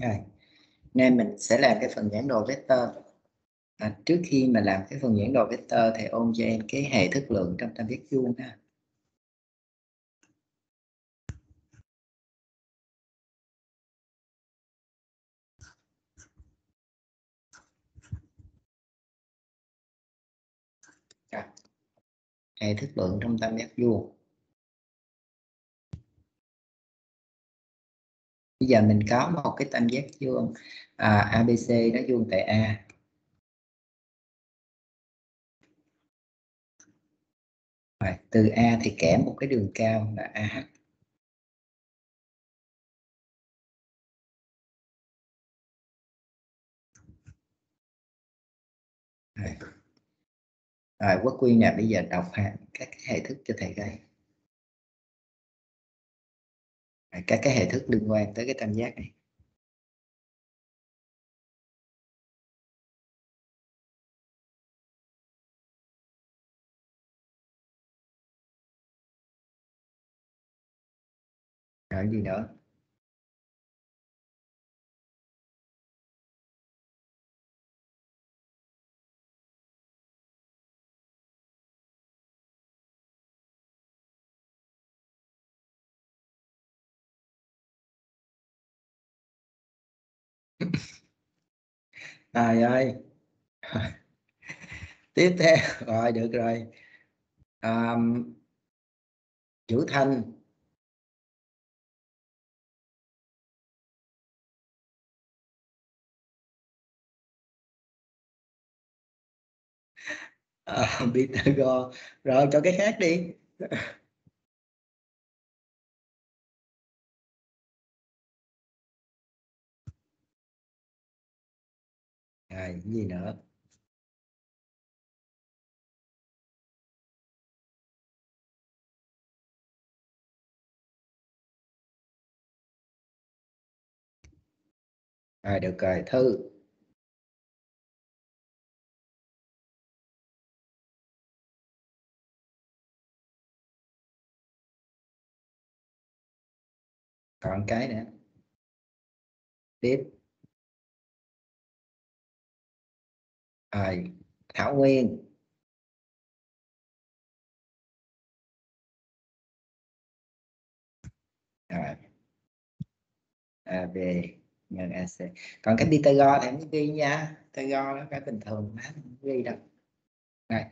Rồi. Nên mình sẽ làm cái phần giảng đồ vector. À, trước khi mà làm cái phần giảng đồ vector thì ôn cho em cái hệ thức lượng trong tam giác vuông ha. hệ thức lượng trong tam giác vuông bây giờ mình có một cái tam giác vuông à, ABC nó vuông tại A Rồi, từ A thì kẻ một cái đường cao là AH Rồi. Rồi Quốc Quyên nè bây giờ đọc các cái hệ thức cho thầy đây các cái hệ thức liên quan tới cái tam giác này. Rồi gì nữa? Trời ơi. Tiếp theo rồi được rồi. à, Chủ Thanh ờ, à, Pythagore rồi cho cái khác đi à, gì nữa? À, được rồi thư. Còn cái nữa? Tiếp. À, thảo nguyên. À, về nhân AC còn cái Pythagore thì không ghi nha. Pythagore cái bình thường má không ghi đâu này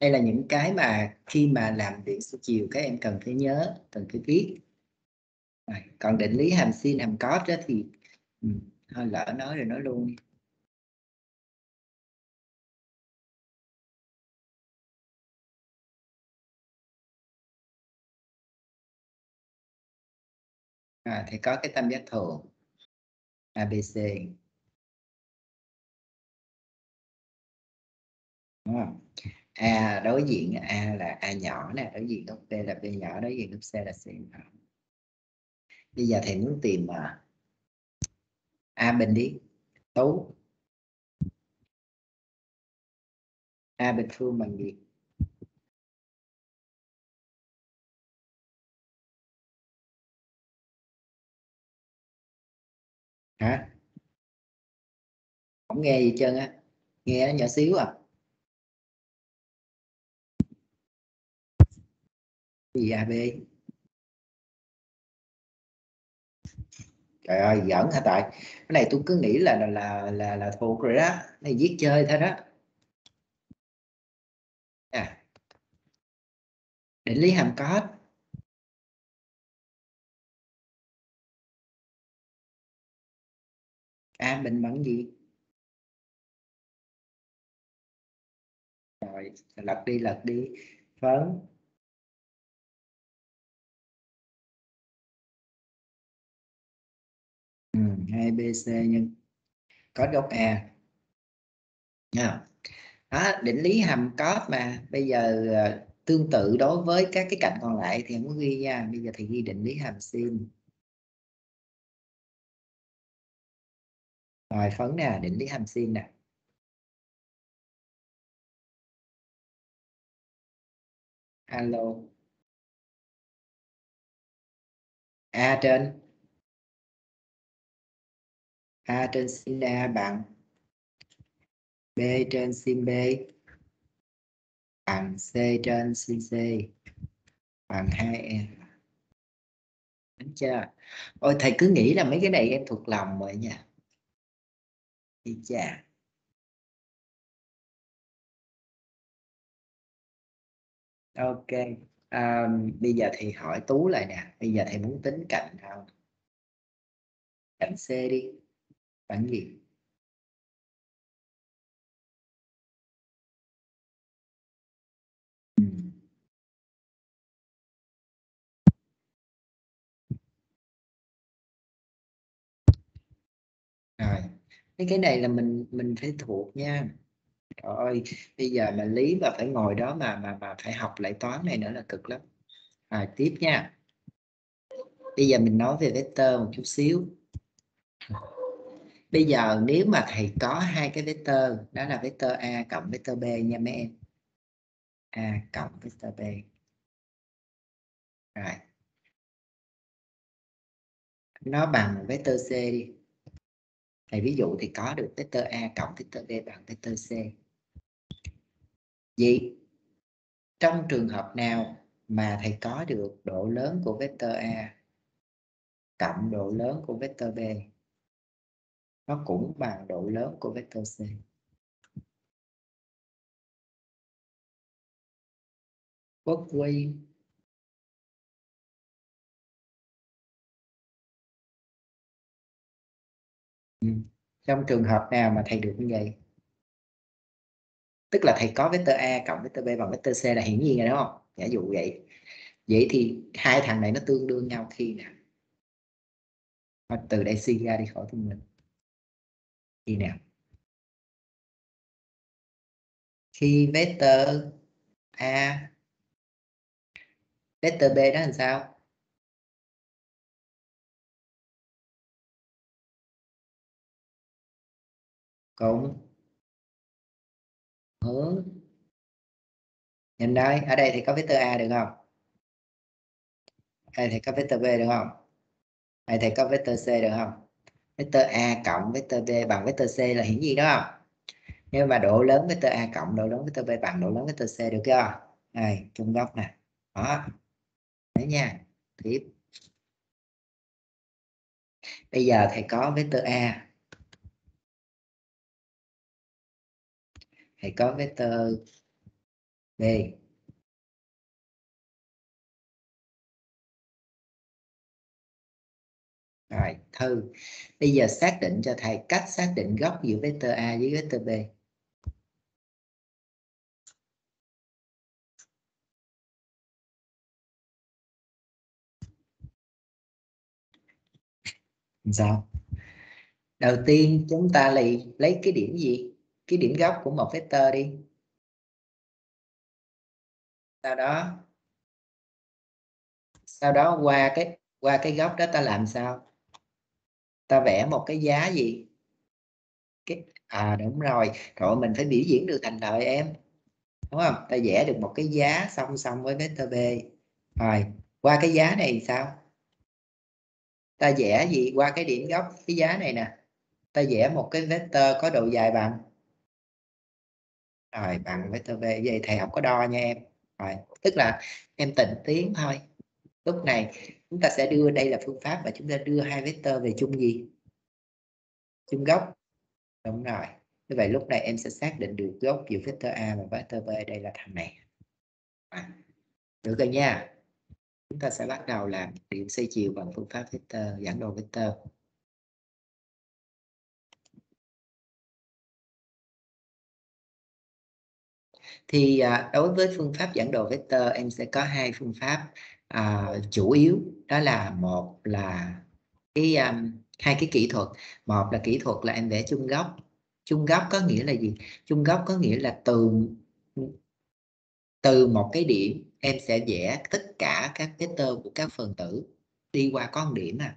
đây là những cái mà khi mà làm điện số chiều các em cần phải nhớ cần phải biết. Rồi. còn định lý hàm sin hàm cos đó thì ừ, thôi lỡ nói rồi nói luôn à, thì có cái tam giác thường. ABC đúng không? A đối diện A là A nhỏ nè đối diện góc B là B nhỏ đối diện góc C là C nhỏ. Bây giờ thầy muốn tìm mà A bình đi tú. A bình phương bằng gì? Hả? Không nghe gì trơn á. Nghe nó nhỏ xíu à. Gì AB trời ơi giỡn hả tại cái này tôi cứ nghĩ là là là là, là thuộc rồi đó. Này giết chơi thôi đó. À. định lý hàm cos. À, a bình bằng gì? Rồi lật đi lật đi. Phấn. Ừ, 2bc nhân có góc a nha đó, định lý hàm cos mà. Bây giờ ờ, tương tự đối với các cái cạnh còn lại thì không có ghi nha. Bây giờ thì ghi định lý hàm sin. Rồi phấn nè, định lý hàm sin nè alo a trên A trên sin A bằng B trên sin B bằng C trên sin C bằng 2 E. Đúng chưa? Ôi, thầy cứ nghĩ là mấy cái này em thuộc lòng rồi nha. Đi chang Ok. À, bây giờ thì hỏi Tú lại nè. Bây giờ thầy muốn tính cạnh nào? Cạnh C đi. cạnh gì? Ừ. rồi cái cái này là mình mình phải thuộc nha. Trời ơi, bây giờ mà lý mà phải ngồi đó mà mà mà phải học lại toán này nữa là cực lắm. Rồi tiếp nha. Bây giờ mình nói về vector một chút xíu. Bây giờ nếu mà thầy có hai cái vector đó là vector a cộng vector b nha mấy em. A cộng vector b. Rồi. Nó bằng vector c đi thầy ví dụ thì có được vector a cộng vector b bằng vector c. Vậy, trong trường hợp nào mà thầy có được độ lớn của vector a cộng độ lớn của vector b, nó cũng bằng độ lớn của vector c? Bất quy Ừ. trong trường hợp nào mà thầy được như vậy? Tức là thầy có vector a cộng vector b bằng vector c là hiển nhiên rồi, đúng không? Giả dụ vậy. Vậy thì hai thằng này nó tương đương nhau khi nào? Từ đây suy ra đi khỏi thông minh khi nào? Khi vector a, vector b đó làm sao? Không. Hướng nhìn đây ở đây thì có vector a được không? Đây thì có vector b được không? Đây thì có vector c được không? Vector a cộng vector b bằng vector c là hiển nhiên đó. Không nhưng mà độ lớn vector a cộng độ lớn vector b bằng độ lớn vector c được chưa? Này trung góc nè. Đó. Đấy nha. Tiếp. Bây giờ thầy có vector a. thầy có vector b. Rồi, thư. Bây giờ xác định cho thầy cách xác định góc giữa vector a với vector b. Sao? Đầu tiên, chúng ta lấy cái điểm gì? Cái điểm gốc của một vector đi. Sau đó sau đó qua cái qua cái góc đó ta làm sao? Ta vẽ một cái giá gì? Cái à đúng rồi. Rồi mình phải biểu diễn được thành lời em. Đúng không? Ta vẽ được một cái giá song song với vector b. Rồi, qua cái giá này sao? Ta vẽ gì? Qua cái điểm gốc, cái giá này nè. Ta vẽ một cái vector có độ dài bằng rồi bằng vector v vậy thầy học có đo nha em. Rồi tức là em tịnh tiến thôi. Lúc này chúng ta sẽ đưa đây là phương pháp và chúng ta đưa hai vector về chung gì? Chung gốc. Đúng rồi. Như vậy lúc này em sẽ xác định được gốc giữa vector a và vector b. Đây là thằng này. À, được rồi nha. Chúng ta sẽ bắt đầu làm điểm xoay chiều bằng phương pháp vector giảng đồ vector. Thì à, đối với phương pháp giảng đồ vector em sẽ có hai phương pháp à, chủ yếu. Đó là một là cái um, hai cái kỹ thuật. Một là kỹ thuật là em vẽ chung góc. Chung góc có nghĩa là gì? Chung góc có nghĩa là từ từ một cái điểm em sẽ vẽ tất cả các vector của các phần tử đi qua con điểm à.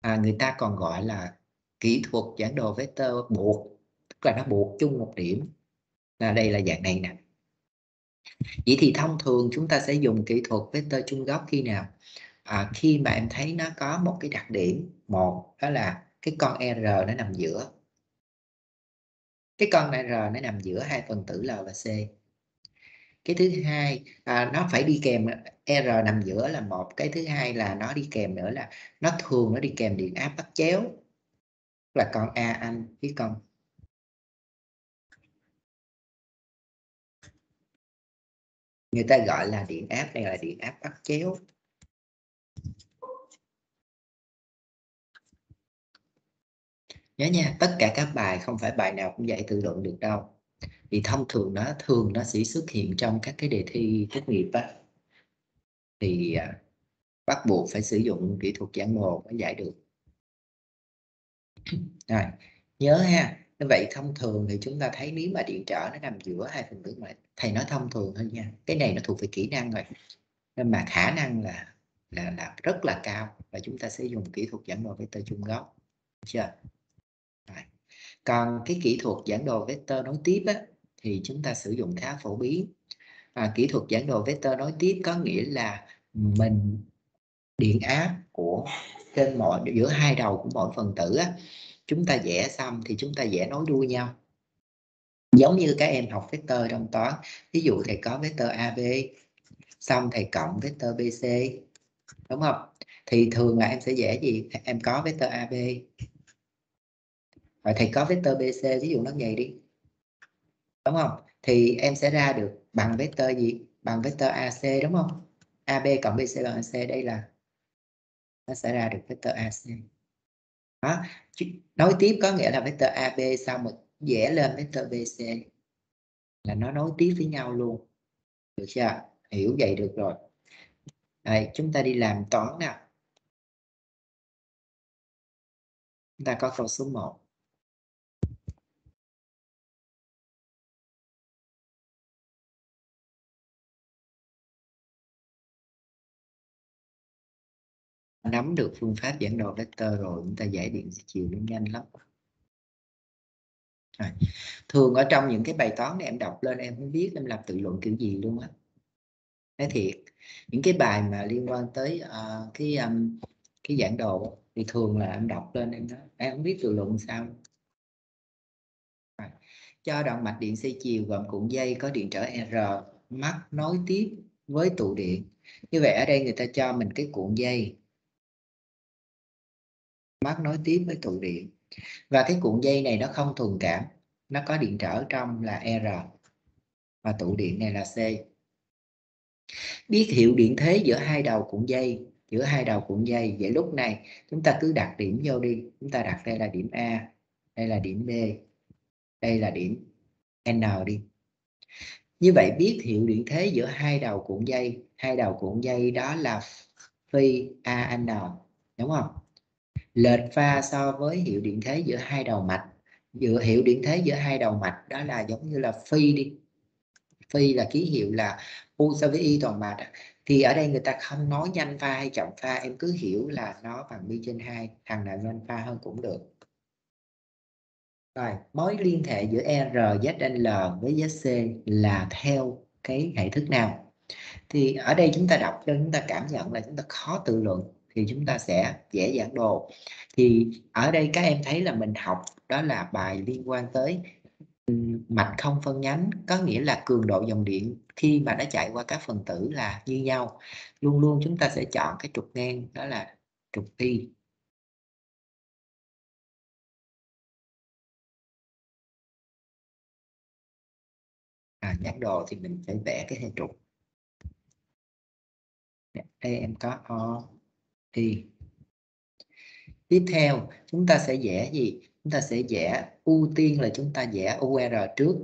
à người ta còn gọi là kỹ thuật giảng đồ vector buộc tức là nó buộc chung một điểm là đây là dạng này nè. Vậy thì thông thường chúng ta sẽ dùng kỹ thuật vector chung góc khi nào? À, khi mà em thấy nó có một cái đặc điểm một đó là cái con R nó nằm giữa. Cái con R nó nằm giữa hai phần tử L và C. Cái thứ hai à, nó phải đi kèm R nằm giữa là một cái thứ hai là nó đi kèm nữa là nó thường nó đi kèm điện áp bắt chéo. Là con A anh với con người ta gọi là điện áp hay là điện áp bắt chéo. Nhớ nha tất cả các bài không phải bài nào cũng dạy tự luận được đâu. Thì thông thường nó thường nó sẽ xuất hiện trong các cái đề thi tốt nghiệp á. Thì à, bắt buộc phải sử dụng kỹ thuật giảng đồ mới giải được. Rồi nhớ ha vậy thông thường thì chúng ta thấy nếu mà điện trở nó nằm giữa hai phần tử mà thầy nói thông thường thôi nha cái này nó thuộc về kỹ năng rồi nên mà khả năng là là là rất là cao và chúng ta sẽ dùng kỹ thuật giảng đồ vector chung góc chưa rồi. còn cái kỹ thuật giảng đồ vector nối tiếp á, thì chúng ta sử dụng khá phổ biến à, kỹ thuật giảng đồ vector nối tiếp có nghĩa là mình điện áp của trên mọi giữa hai đầu của mỗi phần tử á, chúng ta vẽ xong thì chúng ta vẽ nối đuôi nhau. Giống như các em học vector trong toán, ví dụ thầy có vector AB xong thầy cộng vector BC đúng không? Thì thường là em sẽ vẽ gì? Em có vector AB và thầy có vector BC ví dụ nó vậy đi, đúng không? Thì em sẽ ra được bằng vector gì? Bằng vector AC đúng không? AB cộng BC bằng AC đây là nó sẽ ra được vector AC đó. Nối tiếp có nghĩa là vector AB sau một dễ lên vector BC là nó nối tiếp với nhau luôn. Được chưa? Hiểu vậy được rồi. Đây, chúng ta đi làm toán nào. Chúng ta có câu số 1 nắm được phương pháp giảng đồ vector rồi chúng ta giải điện chiều nó nhanh lắm. Rồi. thường ở trong những cái bài toán này em đọc lên em không biết em làm tự luận kiểu gì luôn á. Nói thiệt những cái bài mà liên quan tới uh, cái um, cái giảng đồ thì thường là em đọc lên em nói em không biết tự luận sao? Rồi. cho đoạn mạch điện xoay chiều gồm cuộn dây có điện trở R mắc nối tiếp với tụ điện. Như vậy ở đây người ta cho mình cái cuộn dây mắc nối tiếp với tụ điện. Và cái cuộn dây này nó không thuần cảm, nó có điện trở trong là R, và tụ điện này là C. Biết hiệu điện thế giữa hai đầu cuộn dây, giữa hai đầu cuộn dây. Vậy lúc này, chúng ta cứ đặt điểm vô đi. Chúng ta đặt đây là điểm A, đây là điểm B, đây là điểm N đi. Như vậy, biết hiệu điện thế giữa hai đầu cuộn dây. Hai đầu cuộn dây đó là phi AN đúng không? Lệch pha so với hiệu điện thế giữa hai đầu mạch. Giữa hiệu điện thế giữa hai đầu mạch đó là giống như là phi đi. Phi là ký hiệu là u so với y toàn mạch. Thì ở đây người ta không nói nhanh pha hay chậm pha em cứ hiểu là nó bằng pi trên hai, thằng nào nhanh pha hơn cũng được. Rồi mối liên hệ giữa e, R, ZL với ZC là theo cái hệ thức nào? Thì ở đây chúng ta đọc cho chúng ta cảm nhận là chúng ta khó tự luận thì chúng ta sẽ vẽ giảng đồ. Thì ở đây các em thấy là mình học đó là bài liên quan tới mạch không phân nhánh có nghĩa là cường độ dòng điện khi mà nó chạy qua các phần tử là như nhau. Luôn luôn chúng ta sẽ chọn cái trục ngang đó là trục y. À, nhãn đồ thì mình phải vẽ cái hệ trục. Dạ, đây em có o y tiếp theo chúng ta sẽ vẽ gì? Chúng ta sẽ vẽ ưu tiên là chúng ta vẽ UR trước.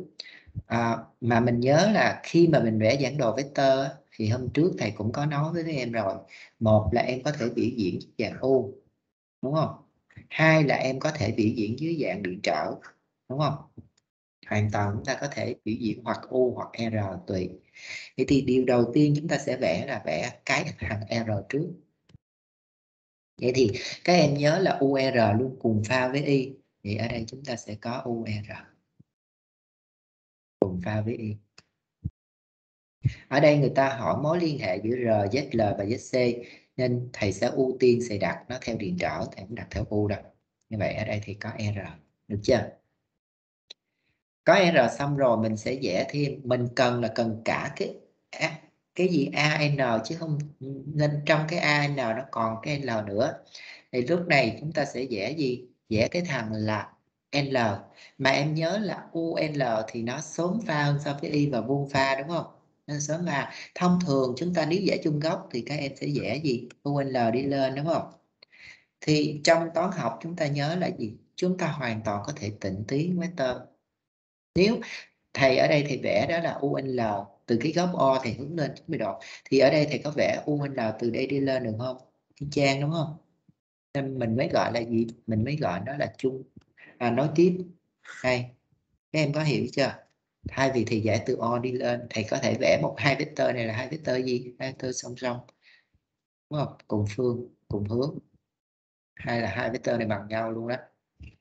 À, mà mình nhớ là khi mà mình vẽ giảng đồ vector thì hôm trước thầy cũng có nói với em rồi. Một là em có thể biểu diễn dạng U đúng không? Hai là em có thể biểu diễn dưới dạng điện trở đúng không? Hoàn toàn chúng ta có thể biểu diễn hoặc U hoặc R tùy. Vậy thì điều đầu tiên chúng ta sẽ vẽ là vẽ cái thằng R trước vậy thì các em nhớ là UR luôn cùng pha với Y. Thì ở đây chúng ta sẽ có UR cùng pha với Y. Ở đây người ta hỏi mối liên hệ giữa R, ZL và ZC nên thầy sẽ ưu tiên sẽ đặt nó theo điện trở thầy không đặt theo U đâu. Như vậy ở đây thì có r. Được chưa? Có r xong rồi mình sẽ vẽ thêm mình cần là cần cả cái cái gì an chứ không nên trong cái an nó còn cái l nữa. Thì lúc này chúng ta sẽ vẽ gì? Vẽ cái thằng là L. Mà em nhớ là UL thì nó sớm pha hơn so với Y và vuông pha, đúng không? Nên sớm pha. Thông thường chúng ta nếu vẽ chung góc thì các em sẽ vẽ gì? UL đi lên, đúng không? Thì trong toán học chúng ta nhớ là gì? Chúng ta hoàn toàn có thể tịnh tiến vector nếu thầy ở đây thì vẽ đó là UL từ cái góc O thì hướng lên 90 độ. Thì ở đây thầy có vẽ nào từ đây đi lên được không? Cái trang đúng không? Nên mình mới gọi là gì? Mình mới gọi nó là chung. À, nói tiếp. Đây các em có hiểu chưa? Thay vì thì giải từ O đi lên thầy có thể vẽ một hai vector này là hai vector gì? Hai vector song song. Đúng không? Cùng phương cùng hướng. Hay là hai vector này bằng nhau luôn đó.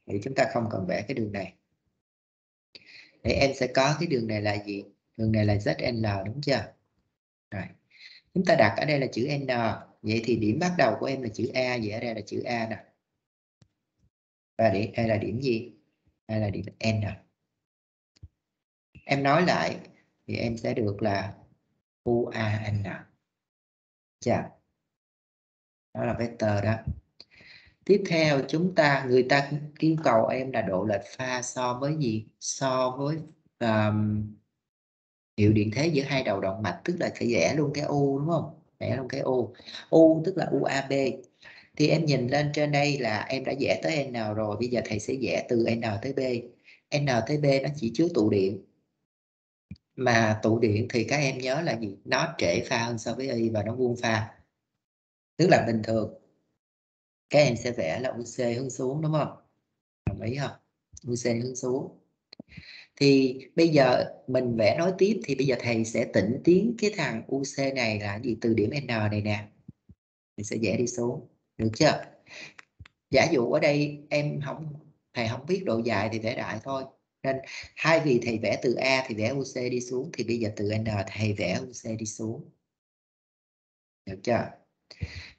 Thì chúng ta không cần vẽ cái đường này. Để em sẽ có cái đường này là gì? Đường này là ZL đúng chưa? Rồi. Chúng ta đặt ở đây là chữ N. Vậy thì điểm bắt đầu của em là chữ A vậy ở đây là chữ A nè. Và điểm đây là điểm gì? Đây là điểm N. Em nói lại thì em sẽ được là UAN chà. Đó là vector đó. Tiếp theo chúng ta người ta yêu cầu em là độ lệch pha so với gì? So với um, hiệu điện thế giữa hai đầu động mạch tức là sẽ vẽ luôn cái u, đúng không? Vẽ luôn cái u. U tức là uab thì em nhìn lên trên đây là em đã vẽ tới n rồi, bây giờ thầy sẽ vẽ từ n tới b. N tới b nó chỉ chứa tụ điện. Mà tụ điện thì các em nhớ là gì? Nó trễ pha hơn so với y và nó vuông pha. Tức là bình thường. Các em sẽ vẽ là UC hướng xuống, đúng không? Đồng ý không? UC hướng xuống thì bây giờ mình vẽ nói tiếp thì bây giờ thầy sẽ tĩnh tiến cái thằng UC này là gì? Từ điểm N này nè. Mình sẽ vẽ đi xuống được chưa? Giả dụ ở đây em không, thầy không biết độ dài thì vẽ đại thôi. Nên hai vì thầy vẽ từ A thì vẽ UC đi xuống. Thì bây giờ từ N thầy vẽ UC đi xuống. Được chưa?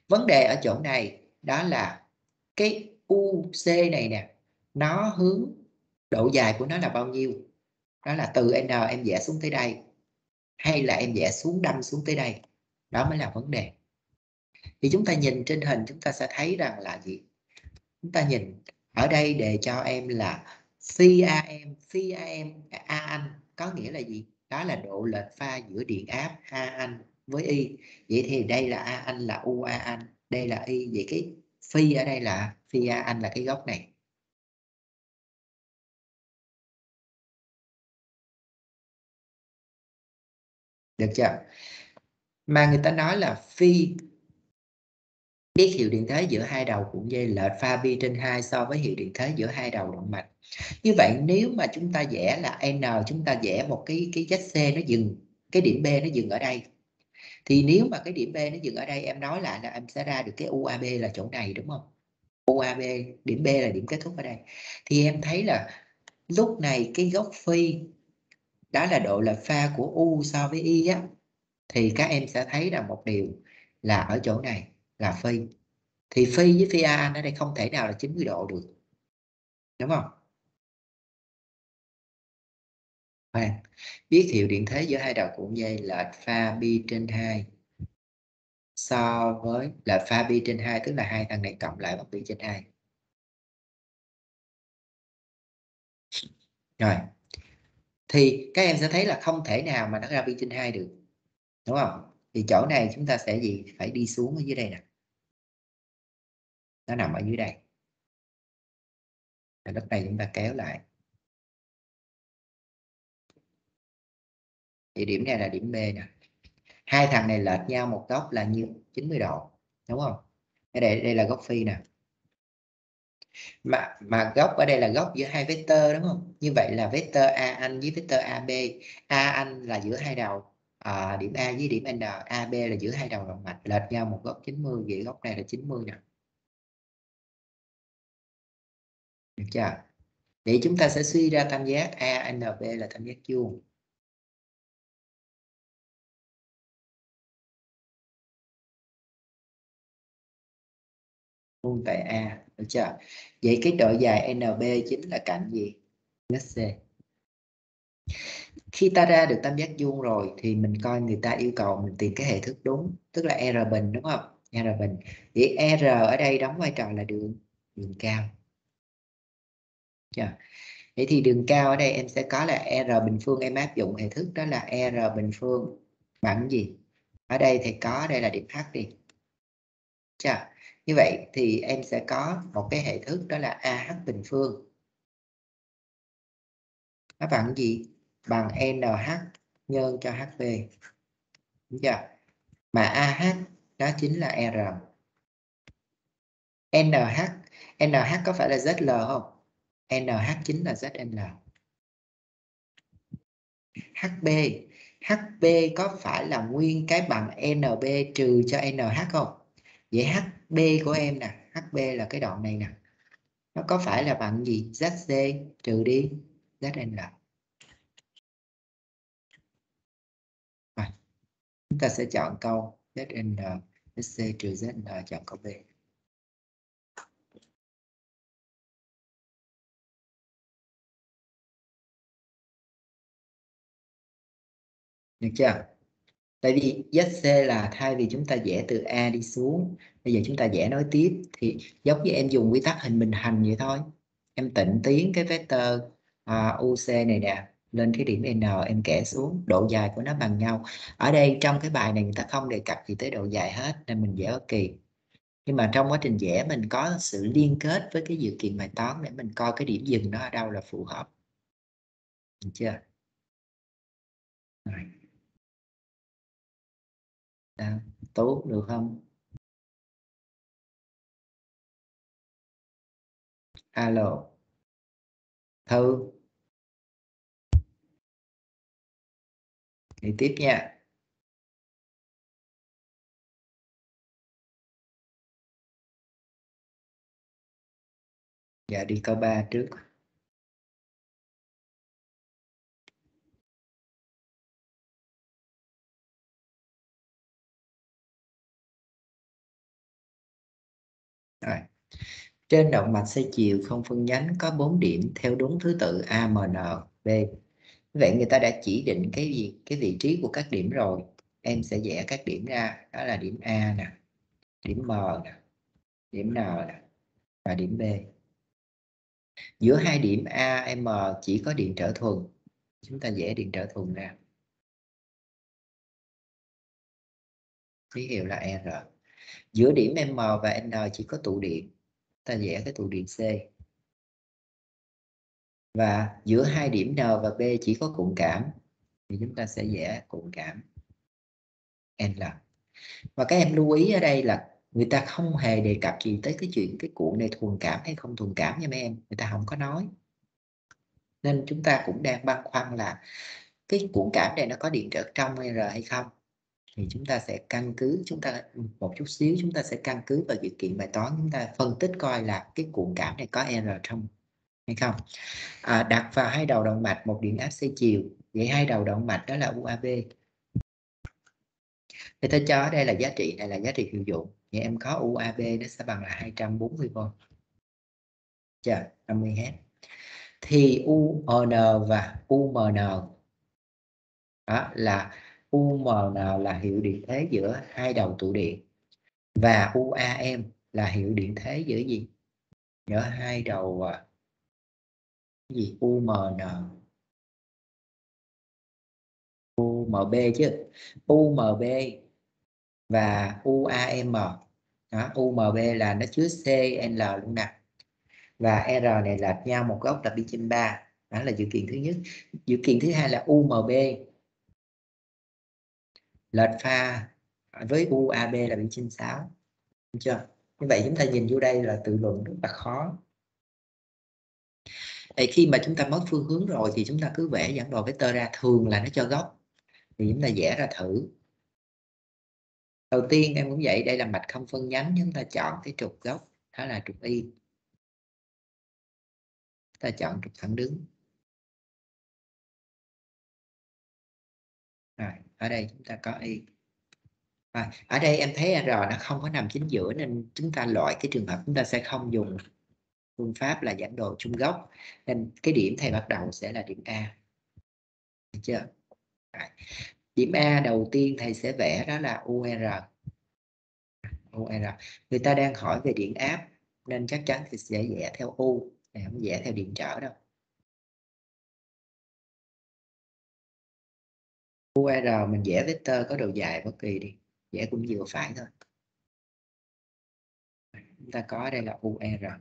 Vấn đề ở chỗ này đó là cái UC này nè, nó hướng độ dài của nó là bao nhiêu? Đó là từ N, em vẽ xuống tới đây. Hay là em vẽ xuống đâm xuống tới đây. Đó mới là vấn đề. Thì chúng ta nhìn trên hình, chúng ta sẽ thấy rằng là gì? Chúng ta nhìn ở đây đề cho em là phi CAM phi a anh có nghĩa là gì? Đó là độ lệch pha giữa điện áp a anh với y vậy thì đây là a anh là u a anh đây là y vậy cái phi ở đây là, phi a anh là cái góc này. Được chưa? Mà người ta nói là phi, biết hiệu điện thế giữa hai đầu cuộn dây lệch pha pi trên 2 so với hiệu điện thế giữa hai đầu động mạch. Như vậy nếu mà chúng ta vẽ là n, chúng ta vẽ một cái cái ZC nó dừng, cái điểm B nó dừng ở đây. Thì nếu mà cái điểm B nó dừng ở đây, em nói lại là em sẽ ra được cái UAB là chỗ này, đúng không? UAB điểm B là điểm kết thúc ở đây. Thì em thấy là lúc này cái góc phi đó là độ lệch pha của U so với Y á. Thì các em sẽ thấy là một điều là ở chỗ này là phi. Thì phi với phi A ở đây không thể nào là 90 độ được. Đúng không? Khoan biết hiệu điện thế giữa hai đầu cuộn dây là pha pi trên 2 so với, là pha pi trên 2 tức là hai thằng này cộng lại bằng pi trên 2 rồi thì các em sẽ thấy là không thể nào mà nó ra pi trên 2 được. Đúng không? Thì chỗ này chúng ta sẽ gì? Phải đi xuống ở dưới đây nè. Nó nằm ở dưới đây. Rồi lúc này chúng ta kéo lại. Thì điểm này là điểm B nè. Hai thằng này lệch nhau một góc là như 90 độ. Đúng không? Đây đây là góc phi nè mà mà góc ở đây là góc giữa hai vectơ đúng không? Như vậy là vectơ a anh với vectơ ab. A anh là giữa hai đầu. À, điểm a với điểm n ab là giữa hai đầu động mạch. Lệch nhau một góc 90 vậy góc này là 90 nè. Được chưa? Vậy chúng ta sẽ suy ra tam giác ANB là tam giác vuông. Vuông tại A được chưa? Vậy cái độ dài NB chính là cạnh gì? NC khi ta ra được tam giác vuông rồi thì mình coi người ta yêu cầu mình tìm cái hệ thức đúng, tức là R bình, đúng không? R bình. Vậy R ở đây đóng vai trò là đường đường cao. Chưa? Vậy thì đường cao ở đây em sẽ có là R bình phương, em áp dụng hệ thức đó là R bình phương bằng gì? Ở đây thì có, đây là điểm H đi. Chưa? Như vậy thì em sẽ có một cái hệ thức đó là AH bình phương. Nó bằng gì? Bằng NH nhân cho HB đúng chưa? Mà AH đó chính là R. NH NH có phải là ZL không? NH chính là ZL HB HB có phải là nguyên cái bằng NB trừ cho NH không? Vậy HB của em nè. HB là cái đoạn này nè. Nó có phải là bằng gì? ZC trừ đi. ZL rồi. Chúng ta sẽ chọn câu ZN SC trừ ZN chọn câu B. Được chưa? Tại vì ZC là thay vì chúng ta vẽ từ A đi xuống bây giờ chúng ta vẽ nối tiếp thì giống như em dùng quy tắc hình bình hành vậy thôi. Em tịnh tiến cái vector à, uh, UC này nè lên cái điểm N em kẻ xuống độ dài của nó bằng nhau. Ở đây trong cái bài này người ta không đề cập gì tới độ dài hết nên mình vẽ bất kỳ. Nhưng mà trong quá trình vẽ mình có sự liên kết với cái dự kiện bài toán để mình coi cái điểm dừng nó ở đâu là phù hợp. Được chưa? Rồi. À, Đó, tú được không? Alo. Thư. Đi tiếp nha. Dạ đi câu 3 trước. Rồi. Trên động mạch xoay chiều không phân nhánh có 4 điểm theo đúng thứ tự A, M, N, B. Vậy người ta đã chỉ định cái gì cái vị trí của các điểm rồi. Em sẽ vẽ các điểm ra, đó là điểm A nè, điểm M nè, điểm N nè và điểm B. Giữa hai điểm A, M chỉ có điện trở thuần. Chúng ta vẽ điện trở thuần ra. Ký hiệu là R giữa điểm M và N chỉ có tụ điện ta vẽ cái tụ điện C. Và giữa hai điểm N và B chỉ có cuộn cảm. Thì chúng ta sẽ vẽ cuộn cảm N. Và các em lưu ý ở đây là người ta không hề đề cập gì tới cái chuyện cái cuộn này thuần cảm hay không thuần cảm nha mấy em. Người ta không có nói. Nên chúng ta cũng đang băn khoăn là cái cuộn cảm này nó có điện trở trong R hay không? Thì chúng ta sẽ căn cứ chúng ta một chút xíu chúng ta sẽ căn cứ vào dự kiện bài toán chúng ta phân tích coi là cái cuộn cảm này có R trong hay không. À, đặt vào hai đầu động mạch một điện áp xoay chiều vậy hai đầu động mạch đó là UAB thì ta cho ở đây là giá trị này là giá trị hiệu dụng. Vậy em có UAB nó sẽ bằng là 240V chờ 50 Hz thì UN và UMN đó là UM nào là hiệu điện thế giữa hai đầu tụ điện và UAM là hiệu điện thế giữa gì? Giữa hai đầu à, gì? UMN UMB chứ. UMB và UAM đó, UMB là nó chứa CL luôn nè. Và R này là nhau một góc là pi trên 3 đó là dự kiện thứ nhất. Dự kiện thứ hai là UMB lệch pha với UAB là bị trên 6 Đúng chưa? Như vậy chúng ta nhìn vô đây là tự luận rất là khó. Vậy khi mà chúng ta mất phương hướng rồi thì chúng ta cứ vẽ dẫn đồ vectơ ra, thường là nó cho góc. Thì chúng ta vẽ ra thử. Đầu tiên em cũng vậy, đây là mạch không phân nhánh, chúng ta chọn cái trục góc, đó là trục y. Ta chọn trục thẳng đứng. Rồi ở đây chúng ta có y à, ở đây em thấy R nó không có nằm chính giữa nên chúng ta loại cái trường hợp chúng ta sẽ không dùng phương pháp là giảm đồ chung gốc. Nên cái điểm thầy bắt đầu sẽ là điểm A. Được chưa? Rồi. điểm A đầu tiên thầy sẽ vẽ đó là UR UR người ta đang hỏi về điện áp nên chắc chắn thì sẽ vẽ theo U không vẽ theo điện trở đâu. UR e mình vẽ vector có độ dài bất kỳ đi vẽ cũng vừa phải thôi. Chúng ta có đây là UR e yeah.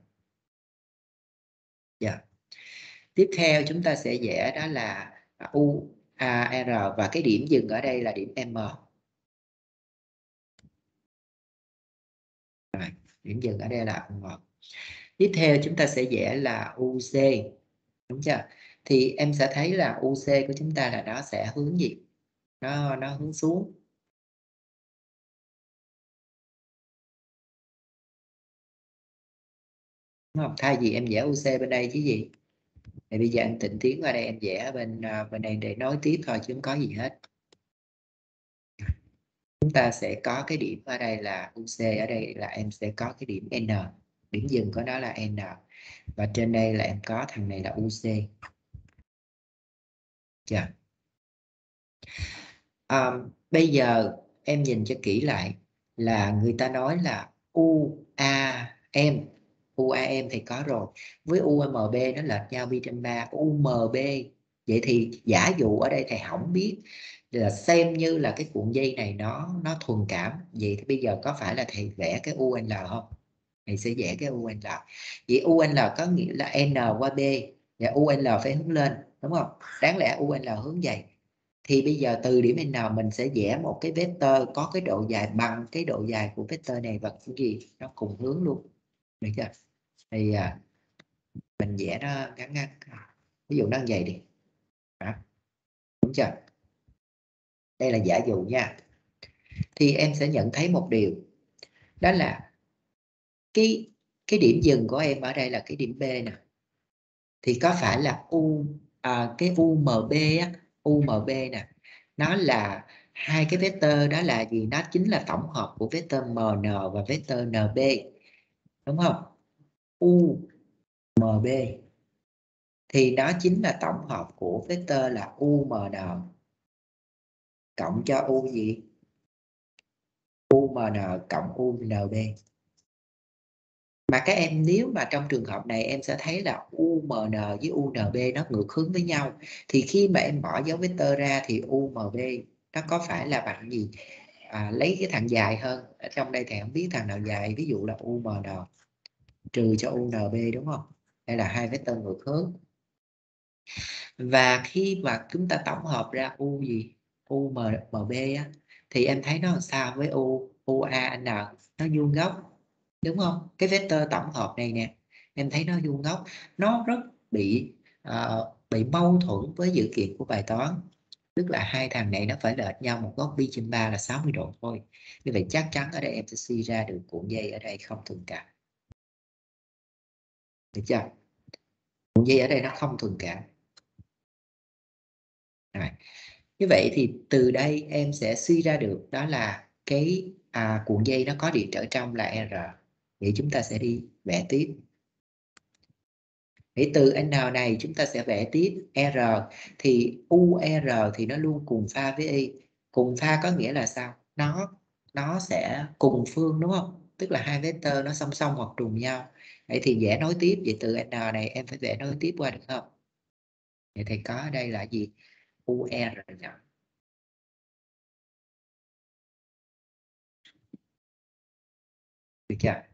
Dạ. tiếp theo chúng ta sẽ vẽ đó là à, UR và cái điểm dừng ở đây là điểm M. Rồi, điểm dừng ở đây là M. Tiếp theo chúng ta sẽ vẽ là UC đúng chưa? Thì em sẽ thấy là UC của chúng ta là nó sẽ hướng gì? Nó nó hướng xuống. Đúng không thay vì em vẽ UC bên đây chứ gì. Thì bây giờ em tịnh tiến qua đây em vẽ bên à, bên đây để nói tiếp thôi chứ không có gì hết. Chúng ta sẽ có cái điểm ở đây là UC ở đây là em sẽ có cái điểm N. Điểm dừng của nó là N. Và trên đây là em có thằng này là UC chưa à, bây giờ em nhìn cho kỹ lại là người ta nói là UAM UAM thì có rồi. Với UMB nó lệch nhau pi trên 3 UMB vậy thì giả dụ ở đây thầy không biết là xem như là cái cuộn dây này nó nó thuần cảm. Vậy thì bây giờ có phải là thầy vẽ cái UNL không? Thầy sẽ vẽ cái UNL vậy UNL có nghĩa là N qua B. Dạ, Và UNL phải hướng lên đúng không? Đáng lẽ UNL hướng dày thì bây giờ từ điểm N mình sẽ vẽ một cái vector có cái độ dài bằng cái độ dài của vector này và cái gì? Nó cùng hướng luôn. Được chưa? Thì à, mình vẽ nó ngắn ngắn. Ví dụ nó như vậy đi. Đó. đúng chưa? Đây là giả dụ nha. Thì em sẽ nhận thấy một điều. Đó là cái cái điểm dừng của em ở đây là cái điểm B nè. Thì có phải là u à, cái UMB á UMB nè. Nó là hai cái vector, đó là gì? Nó chính là tổng hợp của vector MN và vector NB đúng không? UMB thì nó chính là tổng hợp của vector là UMN cộng cho U gì? UMN cộng UNB mà các em nếu mà trong trường hợp này em sẽ thấy là UMN với UNB nó ngược hướng với nhau thì khi mà em bỏ dấu vector ra thì UMB nó có phải là bằng gì? À, lấy cái thằng dài hơn ở trong đây thì không biết thằng nào dài ví dụ là UMN trừ cho UNB đúng không? Đây là hai vector ngược hướng. Và khi mà chúng ta tổng hợp ra U gì? UMB á, thì em thấy nó làm sao với U UAN nó vuông góc đúng không? Cái vector tổng hợp này nè em thấy nó vuông góc. Nó rất bị uh, bị mâu thuẫn với dự kiện của bài toán. Tức là hai thằng này nó phải lệch nhau một góc pi trên 3 là 60 độ thôi. Như vậy chắc chắn ở đây em sẽ suy ra được cuộn dây ở đây không thường cảm. Được chưa? Cuộn dây ở đây nó không thường cảm. Rồi. như vậy thì từ đây em sẽ suy ra được đó là cái à, cuộn dây nó có điện trở trong là R thì chúng ta sẽ đi vẽ tiếp Vậy từ N này, chúng ta sẽ vẽ tiếp R thì UR thì nó luôn cùng pha với Y. Cùng pha có nghĩa là sao? Nó nó sẽ cùng phương, đúng không? Tức là hai vector nó song song hoặc trùng nhau. Vậy thì vẽ nối tiếp vậy từ N này, em phải vẽ nối tiếp qua được không? Vậy thì có ở đây là gì? UR nhỏ. Được chưa?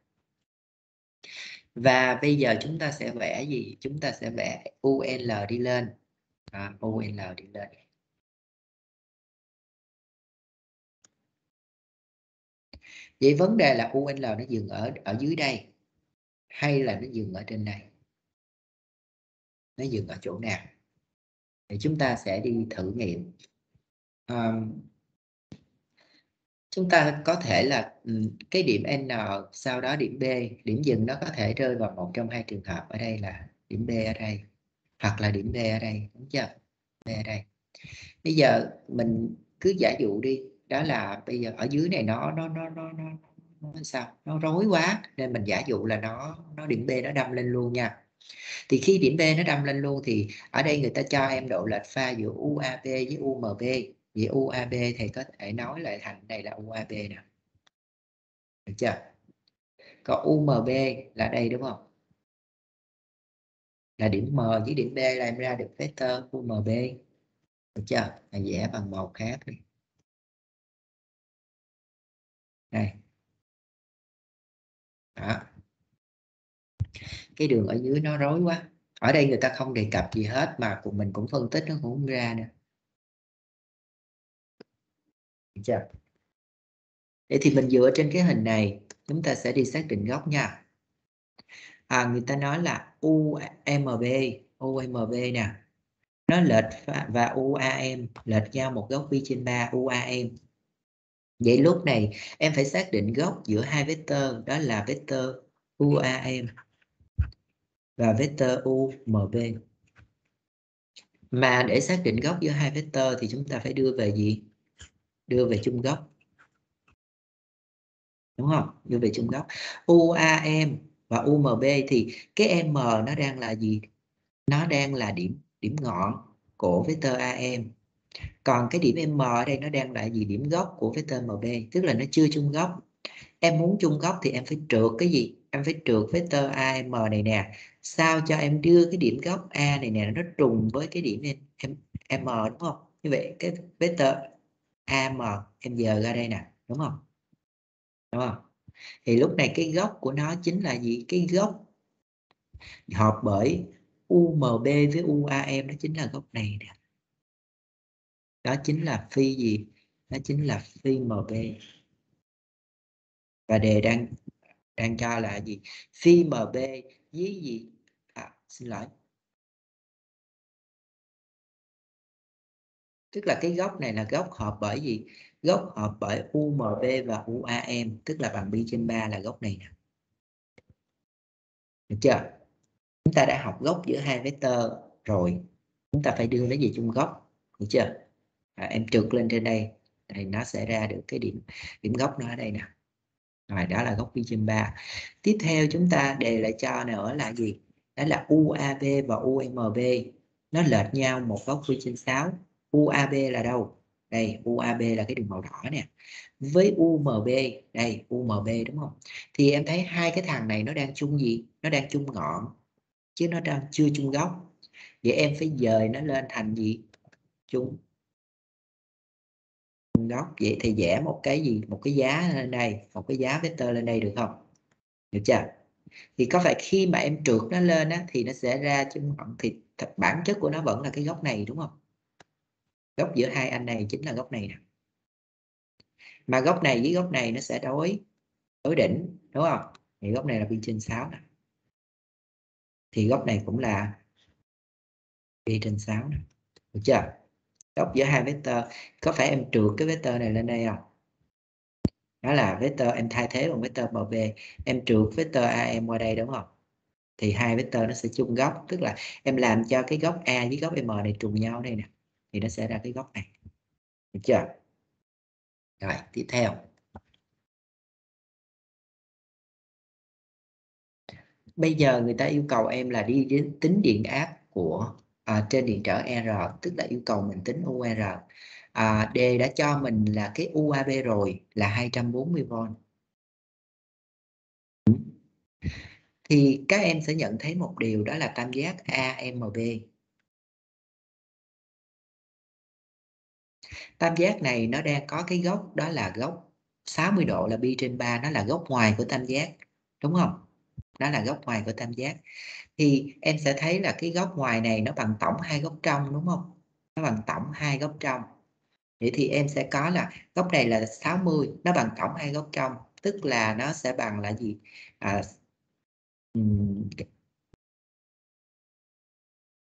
Và bây giờ chúng ta sẽ vẽ gì? Chúng ta sẽ vẽ UL đi lên. À, UL đi lên. Vậy vấn đề là UL nó dừng ở ở dưới đây hay là nó dừng ở trên đây nó dừng ở chỗ nào? Thì chúng ta sẽ đi thử nghiệm. Um, chúng ta có thể là ừ, cái điểm n sau đó điểm b điểm dừng nó có thể rơi vào một trong hai trường hợp ở đây là điểm b ở đây hoặc là điểm b ở đây đúng chưa? B ở đây. Bây giờ mình cứ giả dụ đi đó là bây giờ ở dưới này nó nó nó nó nó, nó sao? Nó rối quá nên mình giả dụ là nó nó điểm B nó đâm lên luôn nha. Thì khi điểm B nó đâm lên luôn thì ở đây người ta cho em độ lệch pha giữa UAB với UMB vì UAB thì có thể nói lại thành, đây là UAB nè. Được chưa? Còn UMB là đây, đúng không? Là điểm M với điểm B là em ra được vector UMB được chưa? Là vẽ bằng màu khác đi. Đây. Đó. Cái đường ở dưới nó rối quá. Ở đây người ta không đề cập gì hết mà của mình cũng phân tích nó cũng không ra nữa được chưa để thì mình dựa trên cái hình này chúng ta sẽ đi xác định góc nha. À, người ta nói là UMB UMB nè. Nó lệch và UAM lệch nhau một góc pi trên 3 UAM vậy lúc này em phải xác định góc giữa hai vector đó là vector UAM và vector UMB mà để xác định góc giữa hai vector thì chúng ta phải đưa về gì? Đưa về chung gốc. Đúng không? Đưa về chung gốc. UAM và UMB thì cái M nó đang là gì? Nó đang là điểm điểm ngọn của vector AM còn cái điểm M ở đây nó đang là gì? Điểm gốc của vector MB tức là nó chưa chung gốc. em muốn chung gốc thì em phải trượt cái gì? Em phải trượt vector AM này nè. Sao cho em đưa cái điểm gốc A này nè nó trùng với cái điểm M, M đúng không? Như vậy cái vector AM em giờ ra đây nè đúng không? Đúng không? Thì lúc này cái góc của nó chính là gì? Cái góc hợp bởi UMB với UAM đó chính là góc này nè. Đó chính là phi gì? Đó chính là phi MB và đề đang đang cho là gì? Phi MB với gì? À, xin lỗi. Tức là cái góc này là góc hợp bởi gì? Góc hợp bởi UMB và UAM tức là bằng pi trên 3 là góc này nè. Được chưa? Chúng ta đã học góc giữa hai vector rồi. Chúng ta phải đưa nó về chung góc được chưa? À, em trượt lên trên đây thì nó sẽ ra được cái điểm điểm góc nó ở đây nè. Rồi đó là góc pi trên 3 tiếp theo chúng ta đề lại cho nữa là gì? Đó là UAB và UMB nó lệch nhau một góc pi trên 6 UAB là đâu? Đây UAB là cái đường màu đỏ nè. Với UMB đây UMB đúng không? Thì em thấy hai cái thằng này nó đang chung gì? Nó đang chung ngọn chứ nó đang chưa chung góc vậy em phải dời nó lên thành gì? Chung góc vậy thì vẽ một cái gì? Một cái giá lên đây một cái giá vector lên đây được không? Được chưa? Thì có phải khi mà em trượt nó lên á, thì nó sẽ ra chung ngọn thì bản chất của nó vẫn là cái góc này đúng không? Góc giữa hai anh này chính là góc này nè. Mà góc này với góc này nó sẽ đối đối đỉnh, đúng không? Thì góc này là pi trên 6 nè. Thì góc này cũng là pi trên 6 nè. Được chưa? Góc giữa hai vector. Có phải em trượt cái vector này lên đây không? Đó là vector, em thay thế bằng vector MB em trượt vector AM qua đây đúng không? Thì hai vector nó sẽ chung góc tức là em làm cho cái góc A với góc M này trùng nhau đây nè thì nó sẽ ra cái góc này. Được chưa? Rồi tiếp theo. Bây giờ người ta yêu cầu em là đi đến tính điện áp của à, trên điện trở R tức là yêu cầu mình tính UR à, D đã cho mình là cái UAB rồi là 240V thì các em sẽ nhận thấy một điều đó là tam giác AMB tam giác này nó đang có cái góc đó là góc 60 độ là pi trên 3 nó là góc ngoài của tam giác đúng không? Nó là góc ngoài của tam giác. Thì em sẽ thấy là cái góc ngoài này nó bằng tổng hai góc trong đúng không? Nó bằng tổng hai góc trong. Vậy thì em sẽ có là góc này là 60 nó bằng tổng hai góc trong tức là nó sẽ bằng là gì? À,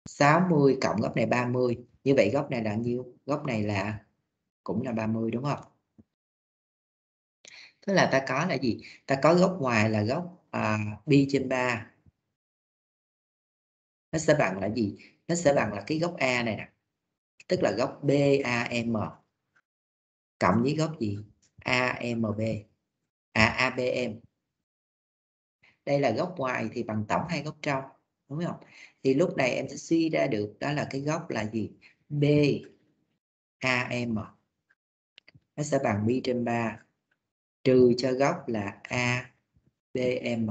60 cộng góc này 30 như vậy góc này là nhiêu? Góc này là cũng là 30 đúng không? Tức là ta có là gì? Ta có góc ngoài là góc à, pi trên 3 nó sẽ bằng là gì? Nó sẽ bằng là cái góc A này nè. Tức là góc BAM cộng với góc gì? AMB à ABM đây là góc ngoài thì bằng tổng hai góc trong đúng không? Thì lúc này em sẽ suy ra được đó là cái góc là gì? B AM nó sẽ bằng B trên 3 trừ cho góc là ABM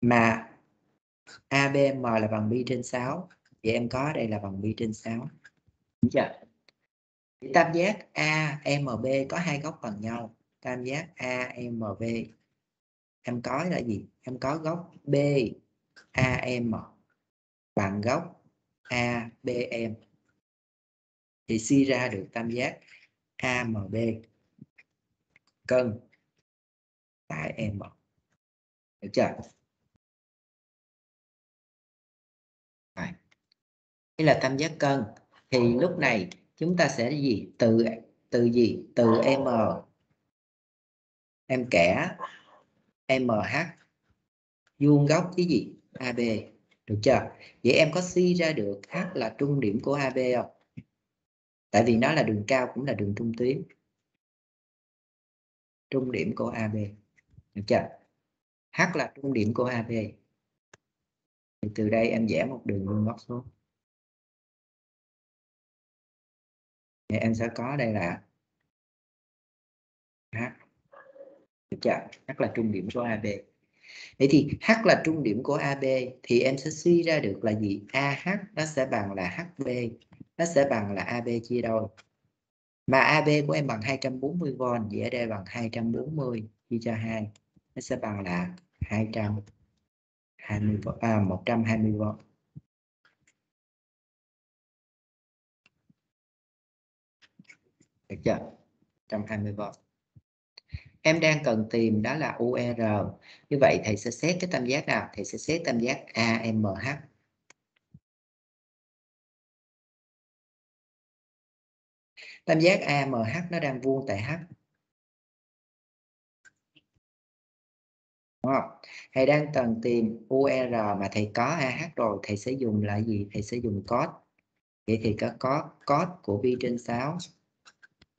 mà ABM là bằng B trên 6 thì em có đây là bằng B trên 6 đúng chưa tam giác AMB có hai góc bằng nhau. Tam giác AMB em có là gì? Em có góc B bằng góc ABM thì suy ra được tam giác AMB cân. Tại M được chưa? Đây là tam giác cân. Thì lúc này chúng ta sẽ gì? Từ từ gì? Từ M. Em kẻ MH vuông góc cái gì? AB được chưa? Vậy em có suy ra được H là trung điểm của AB không? Tại vì nó là đường cao cũng là đường trung tuyến. Trung điểm của AB được chưa? H là trung điểm của AB thì từ đây em vẽ một đường vuông góc xuống. Thì em sẽ có đây là H. Được chưa? H là trung điểm của AB Vậy thì H là trung điểm của AB thì em sẽ suy ra được là gì? AH nó sẽ bằng là HB, nó sẽ bằng là AB chia đôi. Mà AB của em bằng 240V, vậy ở đây bằng 240 chia cho 2. Nó sẽ bằng là 220 à, 120V. Được chưa? 120V em đang cần tìm đó là UR như vậy thầy sẽ xét cái tam giác nào thầy sẽ xét tam giác AMH tam giác AMH nó đang vuông tại H. Đúng không thầy đang cần tìm UR mà thầy có AH rồi, thầy sẽ dùng là gì? Thầy sẽ dùng cos. Vậy thì có có, cos của pi trên 6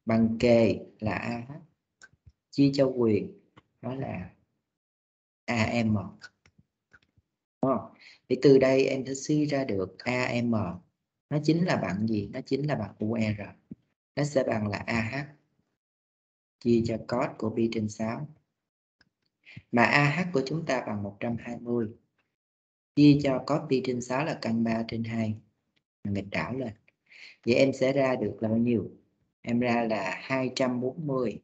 bằng kề là AH chia cho quyền, đó là AM Đúng không? thì từ đây em sẽ suy ra được AM nó chính là bằng gì? Nó chính là bằng UR nó sẽ bằng là AH chia cho cos của pi trên 6 mà AH của chúng ta bằng 120 chia cho cos pi trên 6 là căn 3 trên 2 nghịch đảo lên. Vậy em sẽ ra được là bao nhiêu? Em ra là 240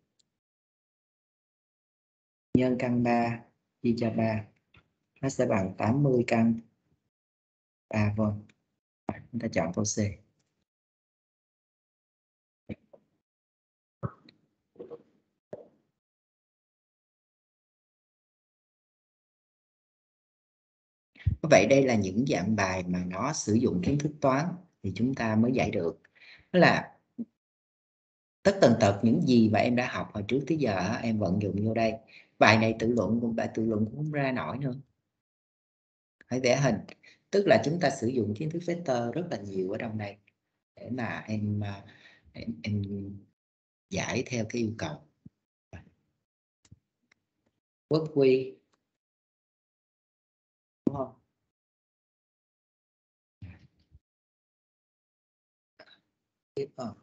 nhân căn 3 chia cho 3 nó sẽ bằng 80 căn 3 vâng chúng ta chọn câu C. vậy đây là những dạng bài mà nó sử dụng kiến thức toán thì chúng ta mới giải được. Đó là tất tần tật những gì mà em đã học hồi trước tới giờ em vận dụng vô đây. Bài này tự luận cũng bài tự luận cũng không ra nổi nữa. Hãy vẽ hình. Tức là chúng ta sử dụng kiến thức vector rất là nhiều ở trong đây để mà em à, em, em giải theo cái yêu cầu. Quốc quy. Đúng không? Tiếp không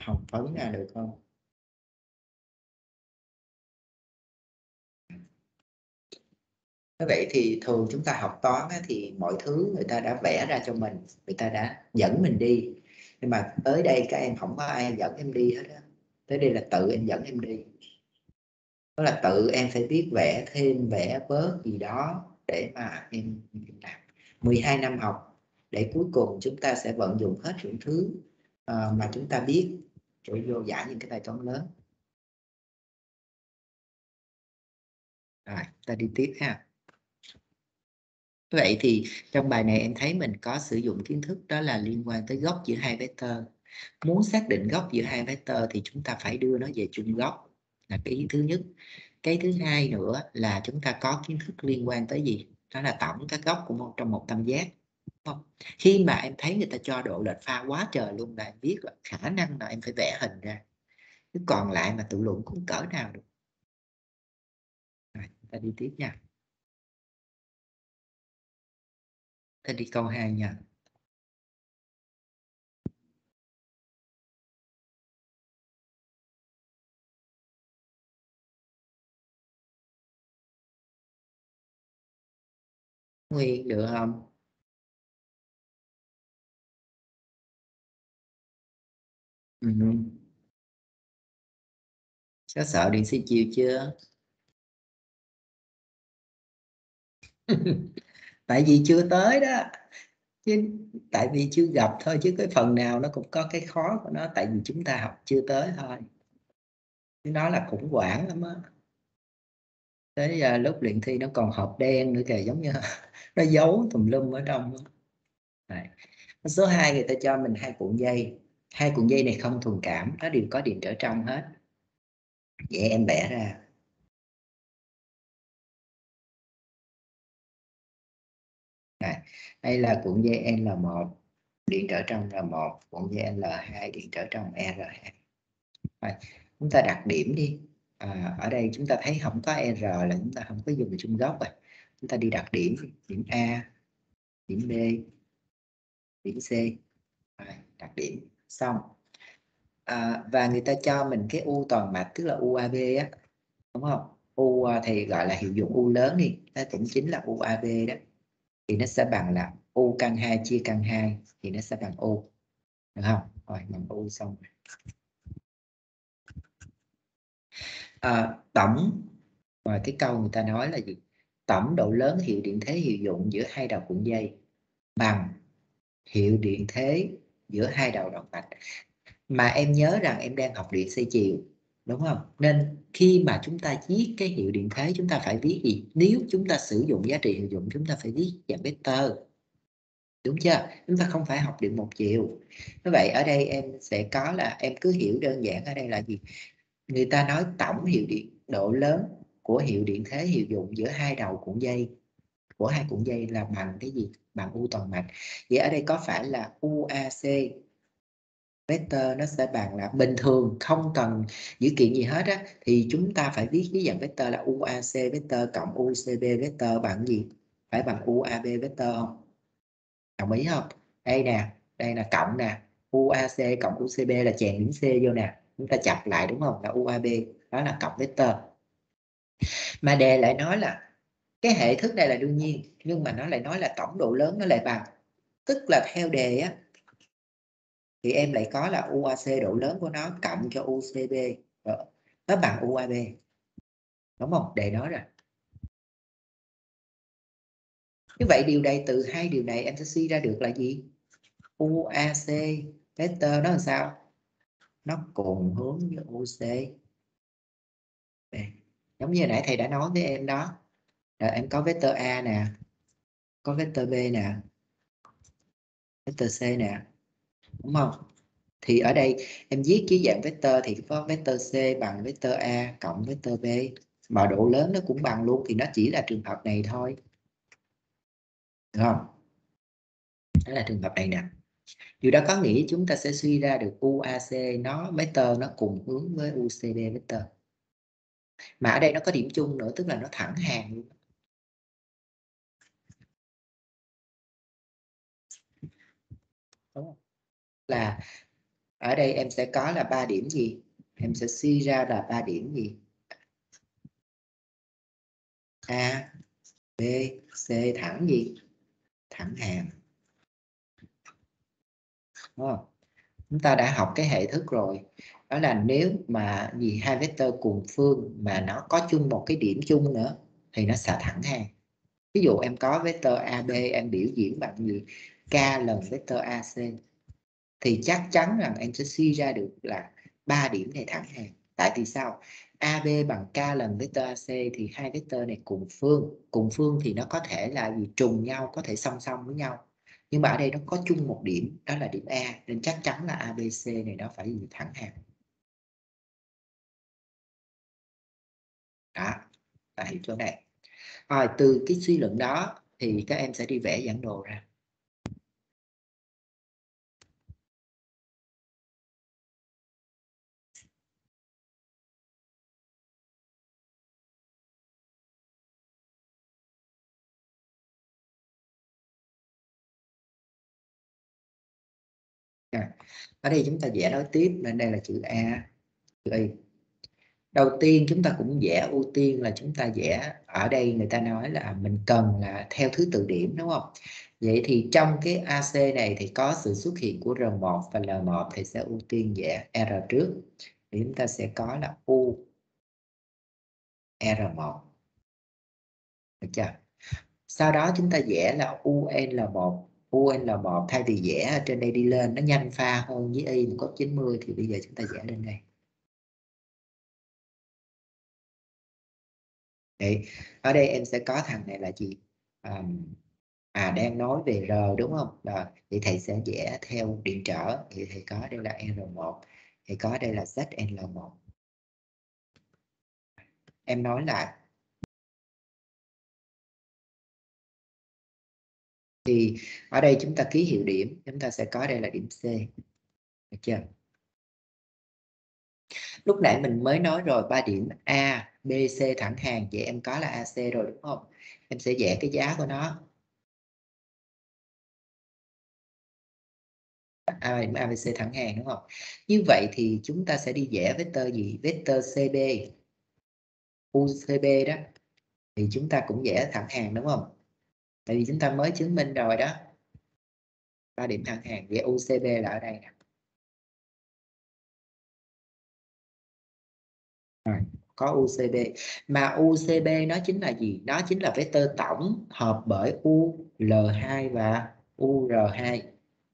học phấn ra được không? Vậy thì thường chúng ta học toán thì mọi thứ người ta đã vẽ ra cho mình, người ta đã dẫn mình đi. Nhưng mà tới đây các em không có ai dẫn em đi hết á. Tới đây là tự em dẫn em đi. Đó là tự em phải biết vẽ thêm, vẽ bớt gì đó để mà em làm. 12 năm học để cuối cùng chúng ta sẽ vận dụng hết những thứ uh, mà chúng ta biết. Để vô giải những cái bài toán lớn. Rồi ta đi tiếp ha. Vậy thì trong bài này em thấy mình có sử dụng kiến thức đó là liên quan tới góc giữa hai vector. Muốn xác định góc giữa hai vector thì chúng ta phải đưa nó về chung góc là cái ý thứ nhất. Cái thứ hai nữa là chúng ta có kiến thức liên quan tới gì? Đó là tổng các góc của một trong một tam giác không? Khi mà em thấy người ta cho độ lệch pha quá trời luôn là em biết là khả năng là em phải vẽ hình ra. Chứ còn lại mà tự luận cũng cỡ nào được. Rồi, ta đi tiếp nha. Ta đi câu 2 nha. Nguyên được không? Ừ. có sợ điện xí chiều chưa tại vì chưa tới đó. Chứ tại vì chưa gặp thôi, chứ cái phần nào nó cũng có cái khó của nó, tại vì chúng ta học chưa tới thôi. Chứ nó là khủng hoảng lắm á. Tới giờ lúc luyện thi nó còn hộp đen nữa kìa, giống như nó giấu tùm lum ở trong Đấy. số 2 người ta cho mình hai cuộn dây hai cuộn dây này không thuần cảm nó đều có điện trở trong hết. Vậy em vẽ ra. Này, đây là cuộn dây L1 điện trở trong R1 cuộn dây L2 điện trở trong R2 Rồi. chúng ta đặt điểm đi. À, ở đây chúng ta thấy không có R là chúng ta không có dùng chung góc rồi. Chúng ta đi đặt điểm điểm A điểm B điểm C. Rồi, đặt điểm xong. À, và người ta cho mình cái u toàn mạch tức là UAB á đúng không? U à, thì gọi là hiệu dụng u lớn đi nó cũng chính là UAB đó. Thì nó sẽ bằng là u căn 2 chia căn 2 thì nó sẽ bằng u được không? Rồi bằng u xong à, tổng và cái câu người ta nói là gì? Tổng độ lớn hiệu điện thế hiệu dụng giữa hai đầu cuộn dây bằng hiệu điện thế giữa hai đầu động mạch. Mà em nhớ rằng em đang học điện xoay chiều, đúng không? Nên khi mà chúng ta viết cái hiệu điện thế, chúng ta phải viết gì? Nếu chúng ta sử dụng giá trị hiệu dụng, chúng ta phải viết dạng vector. Đúng chưa? Chúng ta không phải học điện một chiều. Như vậy ở đây em sẽ có là em cứ hiểu đơn giản ở đây là gì? Người ta nói tổng hiệu điện, độ lớn của hiệu điện thế hiệu dụng giữa hai đầu cuộn dây. Của hai cuộn dây là bằng cái gì? Bằng u toàn mạch. Vậy ở đây có phải là UAC vector nó sẽ bằng là bình thường, không cần dữ kiện gì hết á? Thì chúng ta phải viết dưới dạng vector là UAC vector cộng UCB vector bằng gì? Phải bằng UAB vector không? Đồng ý không? Đây nè, đây là cộng nè. UAC cộng UCB là chèn điểm C vô nè. Chúng ta chập lại đúng không? Là UAB đó là cộng vector. Mà đề lại nói là cái hệ thức này là đương nhiên, nhưng mà nó lại nói là tổng độ lớn nó lại bằng. Tức là theo đề á, thì em lại có là UAC độ lớn của nó cộng cho UCB ờ, nó bằng UAB đúng không? Đề nói rồi. Như vậy điều này, từ hai điều này em sẽ suy ra được là gì? UAC vector nó làm sao? Nó cùng hướng với UC Đây. giống như nãy thầy đã nói với em đó rồi em có vector A nè, có vector B nè, vector C nè, đúng không? Thì ở đây em viết dưới dạng vector thì có vector C bằng vector A cộng vector B. Mà độ lớn nó cũng bằng luôn thì nó chỉ là trường hợp này thôi. Được không? Đó là trường hợp này nè. Điều đó có nghĩa chúng ta sẽ suy ra được UAC nó vector nó cùng hướng với UCB vector. Mà ở đây nó có điểm chung nữa, tức là nó thẳng hàng luôn đúng không? Là ở đây em sẽ có là ba điểm gì? Em sẽ suy ra là ba điểm gì? A, B, C thẳng gì? Thẳng hàng đúng không? chúng ta đã học cái hệ thức rồi. Đó là nếu mà gì hai vector cùng phương mà nó có chung một cái điểm chung nữa, thì nó sẽ thẳng hàng ví dụ em có vector AB em biểu diễn bằng gì? K lần vector AC thì chắc chắn rằng em sẽ suy ra được là ba điểm này thẳng hàng. Tại vì sao? AB bằng K lần vector AC thì hai vector này cùng phương. Cùng phương thì nó có thể là gì? Trùng nhau, có thể song song với nhau. Nhưng mà ở đây nó có chung một điểm, đó là điểm A. Nên chắc chắn là ABC này nó phải gì? Thẳng hàng. Đó tại chỗ này. Rồi, từ cái suy luận đó thì các em sẽ đi vẽ bản đồ ra. À, ở đây chúng ta vẽ nối tiếp nên đây là chữ A chữ Y. Đầu tiên chúng ta cũng vẽ ưu tiên là chúng ta vẽ ở đây người ta nói là mình cần là theo thứ tự điểm đúng không? Vậy thì trong cái AC này thì có sự xuất hiện của R1 và L1 thì sẽ ưu tiên vẽ R trước. Thì chúng ta sẽ có là U R1 được chưa? Sau đó chúng ta vẽ là UNL1 UL1 thay vì vẽ ở trên đây đi lên nó nhanh pha hơn với Y một góc 90 thì bây giờ chúng ta vẽ lên đây. Đấy, ở đây em sẽ có thằng này là gì um, à đang nói về R đúng không? Rồi thì thầy sẽ vẽ theo điện trở. Thì thầy có đây là R1 thì có đây là ZL1 em nói lại. Thì ở đây chúng ta ký hiệu điểm, chúng ta sẽ có đây là điểm C. Được chưa? Lúc nãy mình mới nói rồi, ba điểm A, B, C thẳng hàng, vậy em có là AC rồi đúng không? Em sẽ vẽ cái giá của nó. A, điểm ABC thẳng hàng đúng không? Như vậy thì chúng ta sẽ đi vẽ vector gì? Vector CB UCB đó. Thì chúng ta cũng vẽ thẳng hàng đúng không? Tại vì chúng ta mới chứng minh rồi đó. Ba điểm thẳng hàng với UCB là ở đây nè. Rồi có UCB mà UCB nó chính là gì? Nó chính là vectơ tổng hợp bởi UL2 và UR2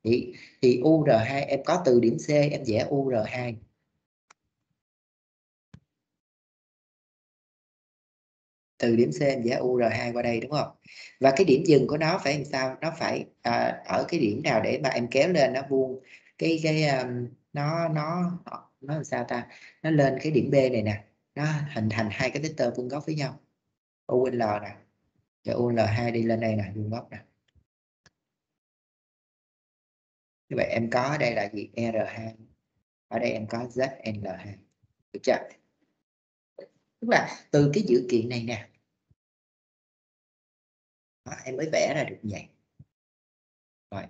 thì, thì UR2 em có từ điểm C em vẽ UR2 từ điểm C em vẽ UR2 qua đây đúng không? Và cái điểm dừng của nó phải làm sao? Nó phải à, ở cái điểm nào để mà em kéo lên nó vuông cái cái um, nó nó ờ, nó làm sao ta? Nó lên cái điểm B này nè. Nó hình thành hai cái vector vuông góc với nhau. UL nè. Và UL2 đi lên đây nè vuông góc nè. Như vậy em có ở đây là gì? R2 ở đây em có ZL2 được chưa? Tức là từ cái dữ kiện này nè đó, em mới vẽ ra được vậy. Rồi.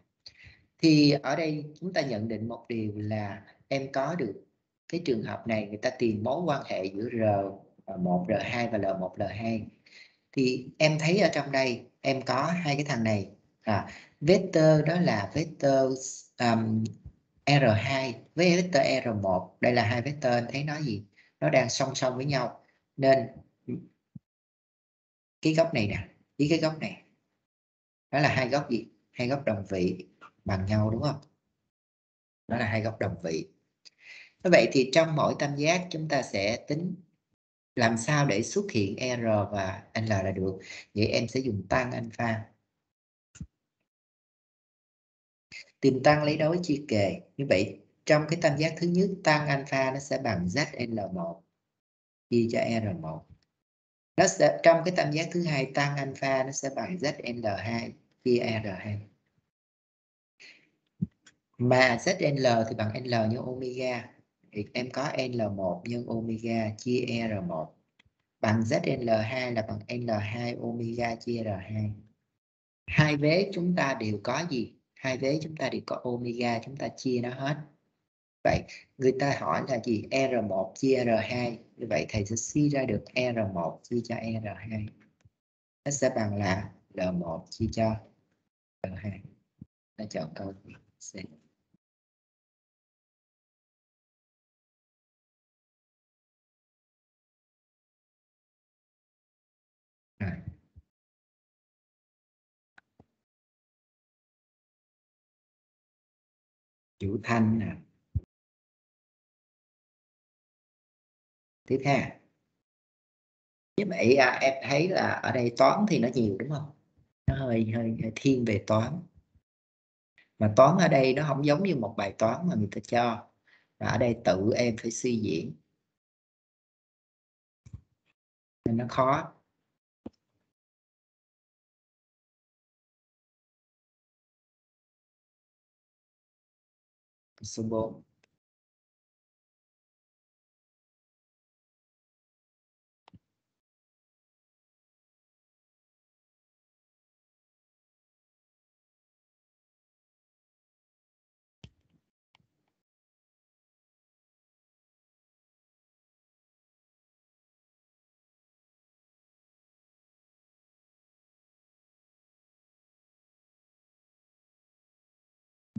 Thì ở đây chúng ta nhận định một điều là em có được cái trường hợp này người ta tìm mối quan hệ giữa R1 ờ, R2 và L1 L2 thì em thấy ở trong đây em có hai cái thằng này. À, vector đó là vector um, R2 với vector R1 đây là hai vector em thấy nó gì? Nó đang song song với nhau. Nên cái góc này nè với cái góc này đó là hai góc gì? Hai góc đồng vị bằng nhau, đúng không? Đó là hai góc đồng vị. Như vậy thì trong mỗi tam giác, chúng ta sẽ tính làm sao để xuất hiện R và L là được. Vậy em sẽ dùng tăng alpha. Tìm tăng lấy đối chia kề. Như vậy, trong cái tam giác thứ nhất, tăng alpha nó sẽ bằng ZL1 chia cho R1 nó sẽ, trong cái tam giác thứ hai, tăng alpha nó sẽ bằng ZL2 chia R2 mà ZL thì bằng L nhân omega. Thì em có L1 nhân omega chia R1 bằng ZL2 là bằng L2 omega chia R2 hai. Vế chúng ta đều có gì? Hai vế chúng ta đều có omega, chúng ta chia nó hết. Vậy, người ta hỏi là gì? R1 chia R2 như vậy thầy sẽ suy ra được R1 chia cho R2 nó sẽ bằng là L1 chia cho R2 ta chọn câu C. Chủ chữ thanh nè. Tiếp theo. Như vậy à, em thấy là ở đây toán thì nó nhiều đúng không? Nó hơi hơi, hơi thiên về toán. Mà toán ở đây nó không giống như một bài toán mà người ta cho. Và ở đây tự em phải suy diễn. Nên nó khó. Số 4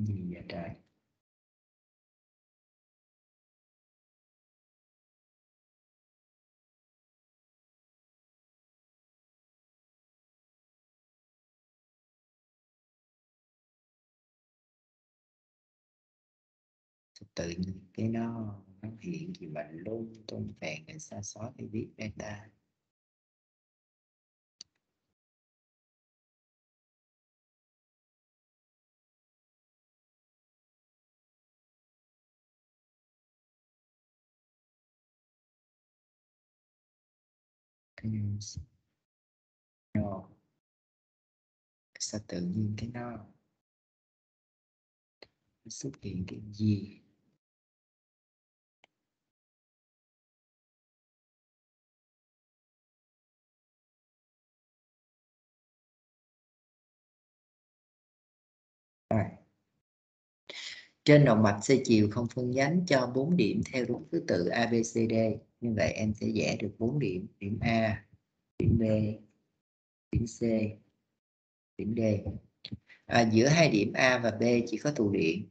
gì vậy trời tự nhiên cái nó nó hiện gì mà luôn tung vàng cái xa xóa cái viết beta no. Ờ. sao tự nhiên cái nó xuất hiện cái gì Rồi. Trên động mạch xây chiều không phân nhánh cho 4 điểm theo đúng thứ tự ABCD. Như vậy em sẽ vẽ được 4 điểm. Điểm A, điểm B, điểm C, điểm D. À, giữa hai điểm A và B chỉ có tụ điện.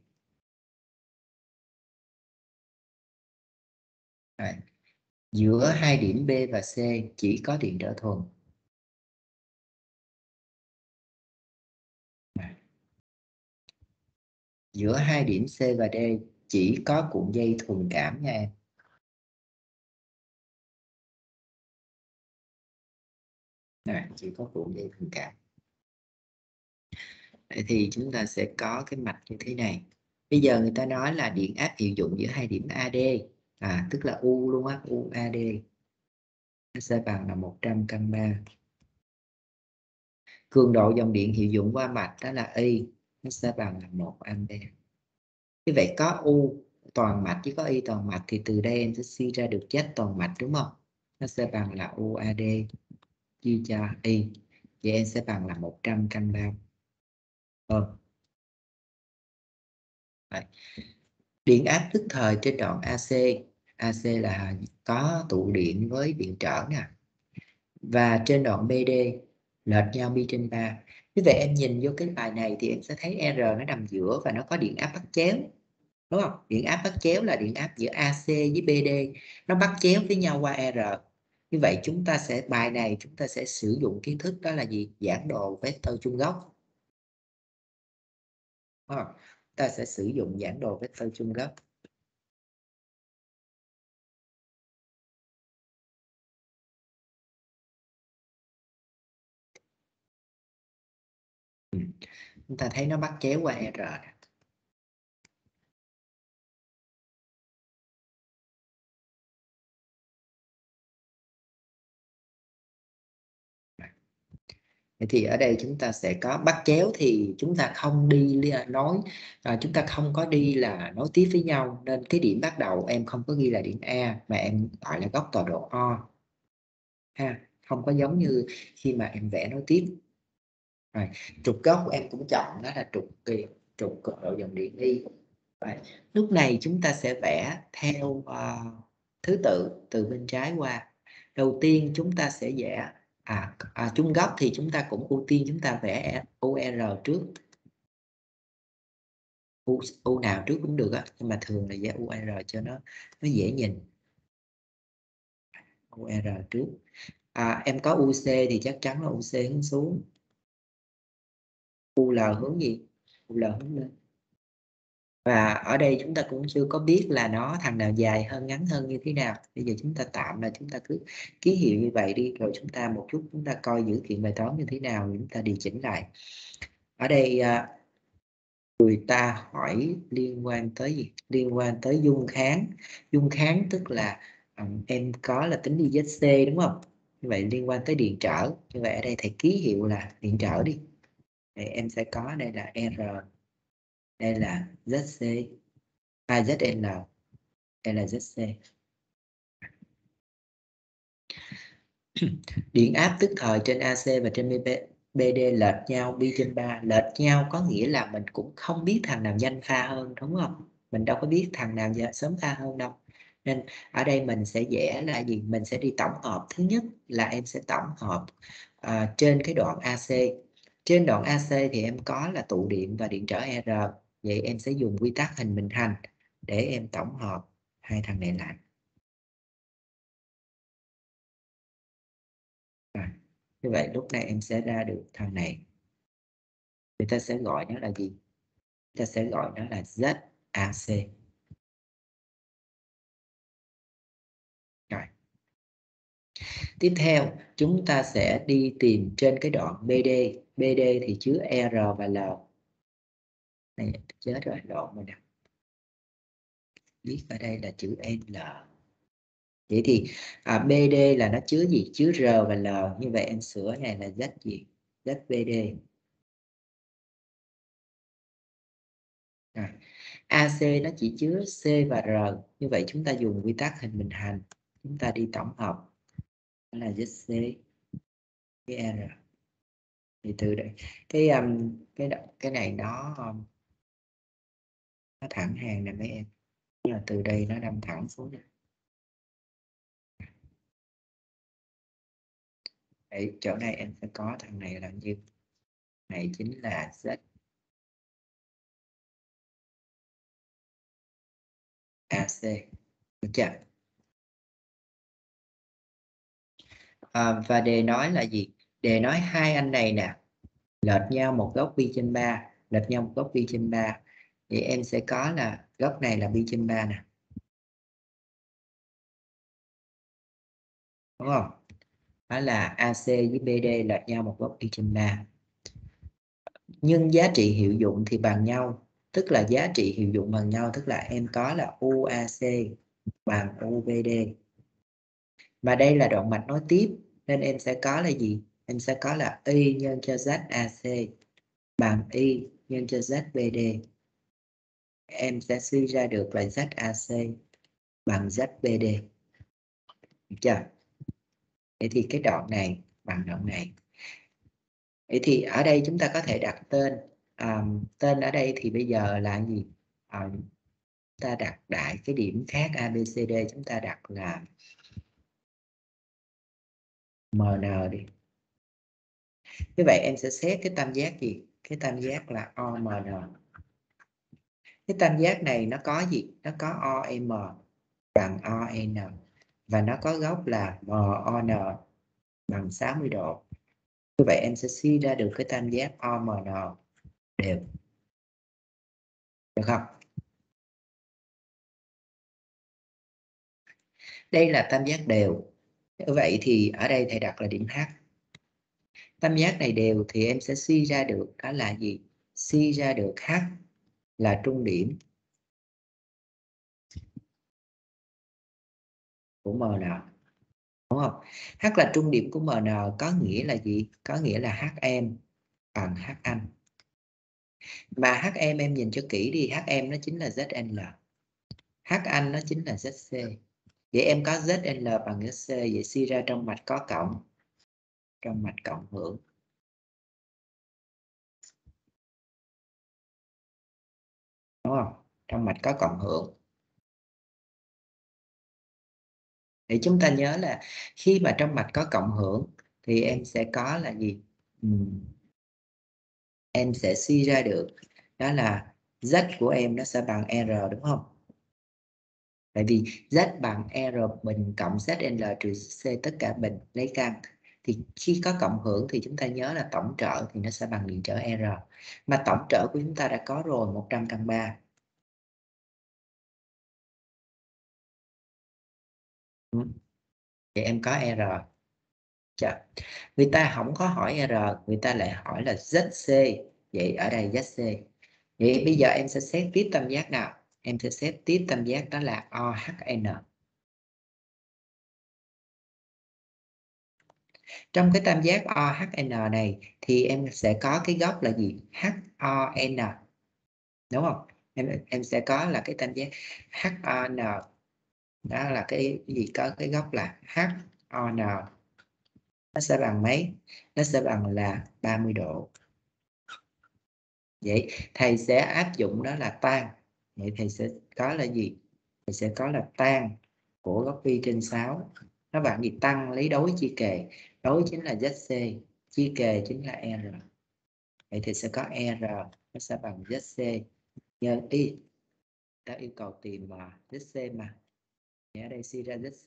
à, Giữa hai điểm B và C chỉ có điện trở thuần. giữa hai điểm C và D chỉ có cuộn dây thuần cảm nha em Này, chỉ có cuộn dây tình cảm Vậy thì chúng ta sẽ có cái mạch như thế này. Bây giờ người ta nói là điện áp hiệu dụng giữa hai điểm AD à tức là U luôn á UAD nó sẽ bằng là 100 căn ba cường độ dòng điện hiệu dụng qua mạch đó là Y nó sẽ bằng là 1 ampere như vậy có u toàn mạch chứ có y toàn mạch thì từ đây em sẽ suy ra được Z toàn mạch đúng không? Nó sẽ bằng là UAD chia cho y. Vậy em sẽ bằng là 100 căn bao. Đấy. điện áp tức thời trên đoạn AC AC là có tụ điện với điện trở nè và trên đoạn BD lệch nhau pi trên 3 như vậy em nhìn vô cái bài này thì em sẽ thấy R nó nằm giữa và nó có điện áp bắt chéo. Đúng không? Điện áp bắt chéo là điện áp giữa AC với BD nó bắt chéo với nhau qua R như vậy chúng ta sẽ bài này chúng ta sẽ sử dụng kiến thức đó là gì? Giảng đồ vector chung gốc. À, ta sẽ sử dụng giảng đồ vector chung gốc. Ừ, chúng ta thấy nó bắt chéo qua R thì ở đây chúng ta sẽ có bắt chéo thì chúng ta không đi à, nói à, chúng ta không có đi là nối tiếp với nhau. Nên cái điểm bắt đầu em không có ghi là điểm A mà em gọi là góc tọa độ O. Ha không có giống như khi mà em vẽ nối tiếp. Rồi, trục góc em cũng chọn đó là trục kỳ trục cực độ dòng điện y. Rồi, lúc này chúng ta sẽ vẽ theo uh, thứ tự từ bên trái qua. Đầu tiên chúng ta sẽ vẽ à, à chung góc thì chúng ta cũng ưu tiên chúng ta vẽ UR trước. U, U nào trước cũng được á nhưng mà thường là vẽ UR cho nó nó dễ nhìn. UR trước. À, em có UC thì chắc chắn là UC hướng xuống. UL hướng gì? UL hướng lên và ở đây chúng ta cũng chưa có biết là nó thằng nào dài hơn ngắn hơn như thế nào. Bây giờ chúng ta tạm là chúng ta cứ ký hiệu như vậy đi rồi chúng ta một chút chúng ta coi dữ kiện bài toán như thế nào chúng ta điều chỉnh lại. Ở đây à, người ta hỏi liên quan tới gì? Liên quan tới dung kháng. Dung kháng tức là um, em có là tính đi ZC đúng không? Như vậy liên quan tới điện trở. Như vậy ở đây thầy ký hiệu là điện trở đi. Để em sẽ có đây là R đây là ZC à, ZL đây là ZC điện áp tức thời trên AC và trên BD lệch nhau pi trên 3 lệch nhau có nghĩa là mình cũng không biết thằng nào nhanh pha hơn đúng không? Mình đâu có biết thằng nào sớm pha hơn đâu. Nên ở đây mình sẽ vẽ là gì? Mình sẽ đi tổng hợp. Thứ nhất là em sẽ tổng hợp uh, trên cái đoạn AC trên đoạn AC thì em có là tụ điện và điện trở R vậy em sẽ dùng quy tắc hình bình hành để em tổng hợp hai thằng này lại. À, như vậy lúc này em sẽ ra được thằng này. Người ta sẽ gọi nó là gì? Người ta sẽ gọi nó là ZAC rồi. Tiếp theo chúng ta sẽ đi tìm trên cái đoạn BD BD thì chứa R và L này chết rồi lộn rồi nè. Viết ở đây là chữ L. Vậy thì à, BD là nó chứa gì? Chứa R và L. Như vậy em sửa này là Z gì? Z bd rồi. À, AC nó chỉ chứa C và R. Như vậy chúng ta dùng quy tắc hình bình hành. Chúng ta đi tổng hợp. Đó là ZC với R. Thì từ đây. Cái um, cái cái này nó um, nó thẳng hàng nè mấy em. Nhưng mà từ đây nó đâm thẳng xuống này. Đấy, chỗ này em sẽ có thằng này là như này chính là z. AC được chưa? À, và đề nói là gì? Đề nói hai anh này nè lệch nhau một góc pi trên 3 lệch nhau một góc pi trên 3 thì em sẽ có là góc này là pi trên 3 nè. Đúng không? Đó là AC với BD lệch nhau một góc pi trên 3 nhưng giá trị hiệu dụng thì bằng nhau, tức là giá trị hiệu dụng bằng nhau, tức là em có là UAC bằng UBD mà đây là đoạn mạch nối tiếp, nên em sẽ có là gì? Em sẽ có là Y nhân cho ZAC bằng Y nhân cho ZBD em sẽ suy ra được là ZAC bằng ZBD được chưa vậy thì cái đoạn này bằng đoạn này. Vậy thì ở đây chúng ta có thể đặt tên. À, tên ở đây thì bây giờ là gì? À, ta đặt đại cái điểm khác ABCD chúng ta đặt là MN đi. Như vậy em sẽ xét cái tam giác gì? Cái tam giác là OMN cái tam giác này nó có gì? Nó có OM bằng ON và nó có góc là MON bằng 60 độ. Như vậy em sẽ suy ra được cái tam giác OMN đều. Được không? Đây là tam giác đều. Như vậy thì ở đây thầy đặt là điểm H. Tam giác này đều thì em sẽ suy ra được đó là gì? Suy ra được H là trung điểm. Của MN đúng không? H là trung điểm của MN có nghĩa là gì? Có nghĩa là HM bằng HM mà HM em nhìn cho kỹ đi HM nó chính là ZL H anh nó chính là ZC vậy em có ZL bằng ZC vậy suy ra trong mạch có cộng, trong mạch cộng hưởng. Đúng không? Trong mạch có cộng hưởng. Thì chúng ta nhớ là khi mà trong mạch có cộng hưởng thì em sẽ có là gì? Uhm. em sẽ suy ra được đó là z của em nó sẽ bằng r, đúng không? Tại vì z bằng r bình cộng zl trừ c tất cả bình lấy căn thì khi có cộng hưởng thì chúng ta nhớ là tổng trợ thì nó sẽ bằng điện trở R. Mà tổng trợ của chúng ta đã có rồi 100 căn 3 Ừ. vậy em có R. Chà. người ta không có hỏi R, người ta lại hỏi là ZC vậy ở đây ZC vậy bây giờ em sẽ xét tiếp tam giác nào? Em sẽ xét tiếp tam giác đó là OHN trong cái tam giác OHN này thì em sẽ có cái góc là gì? HON đúng không? Em em sẽ có là cái tam giác HON đó là cái, gì có cái góc là HON nó sẽ bằng mấy? Nó sẽ bằng là 30 độ. Vậy thầy sẽ áp dụng đó là tan. Vậy thầy sẽ có là gì? Thầy sẽ có là tan của góc y trên 6 nó bạn gì? Tăng lấy đối chia kề. Đối chính là ZC chia kề chính là R. Vậy thì sẽ có R nó sẽ bằng ZC nhân y ta yêu cầu tìm à, mà zc mà ở đây suy ra rất c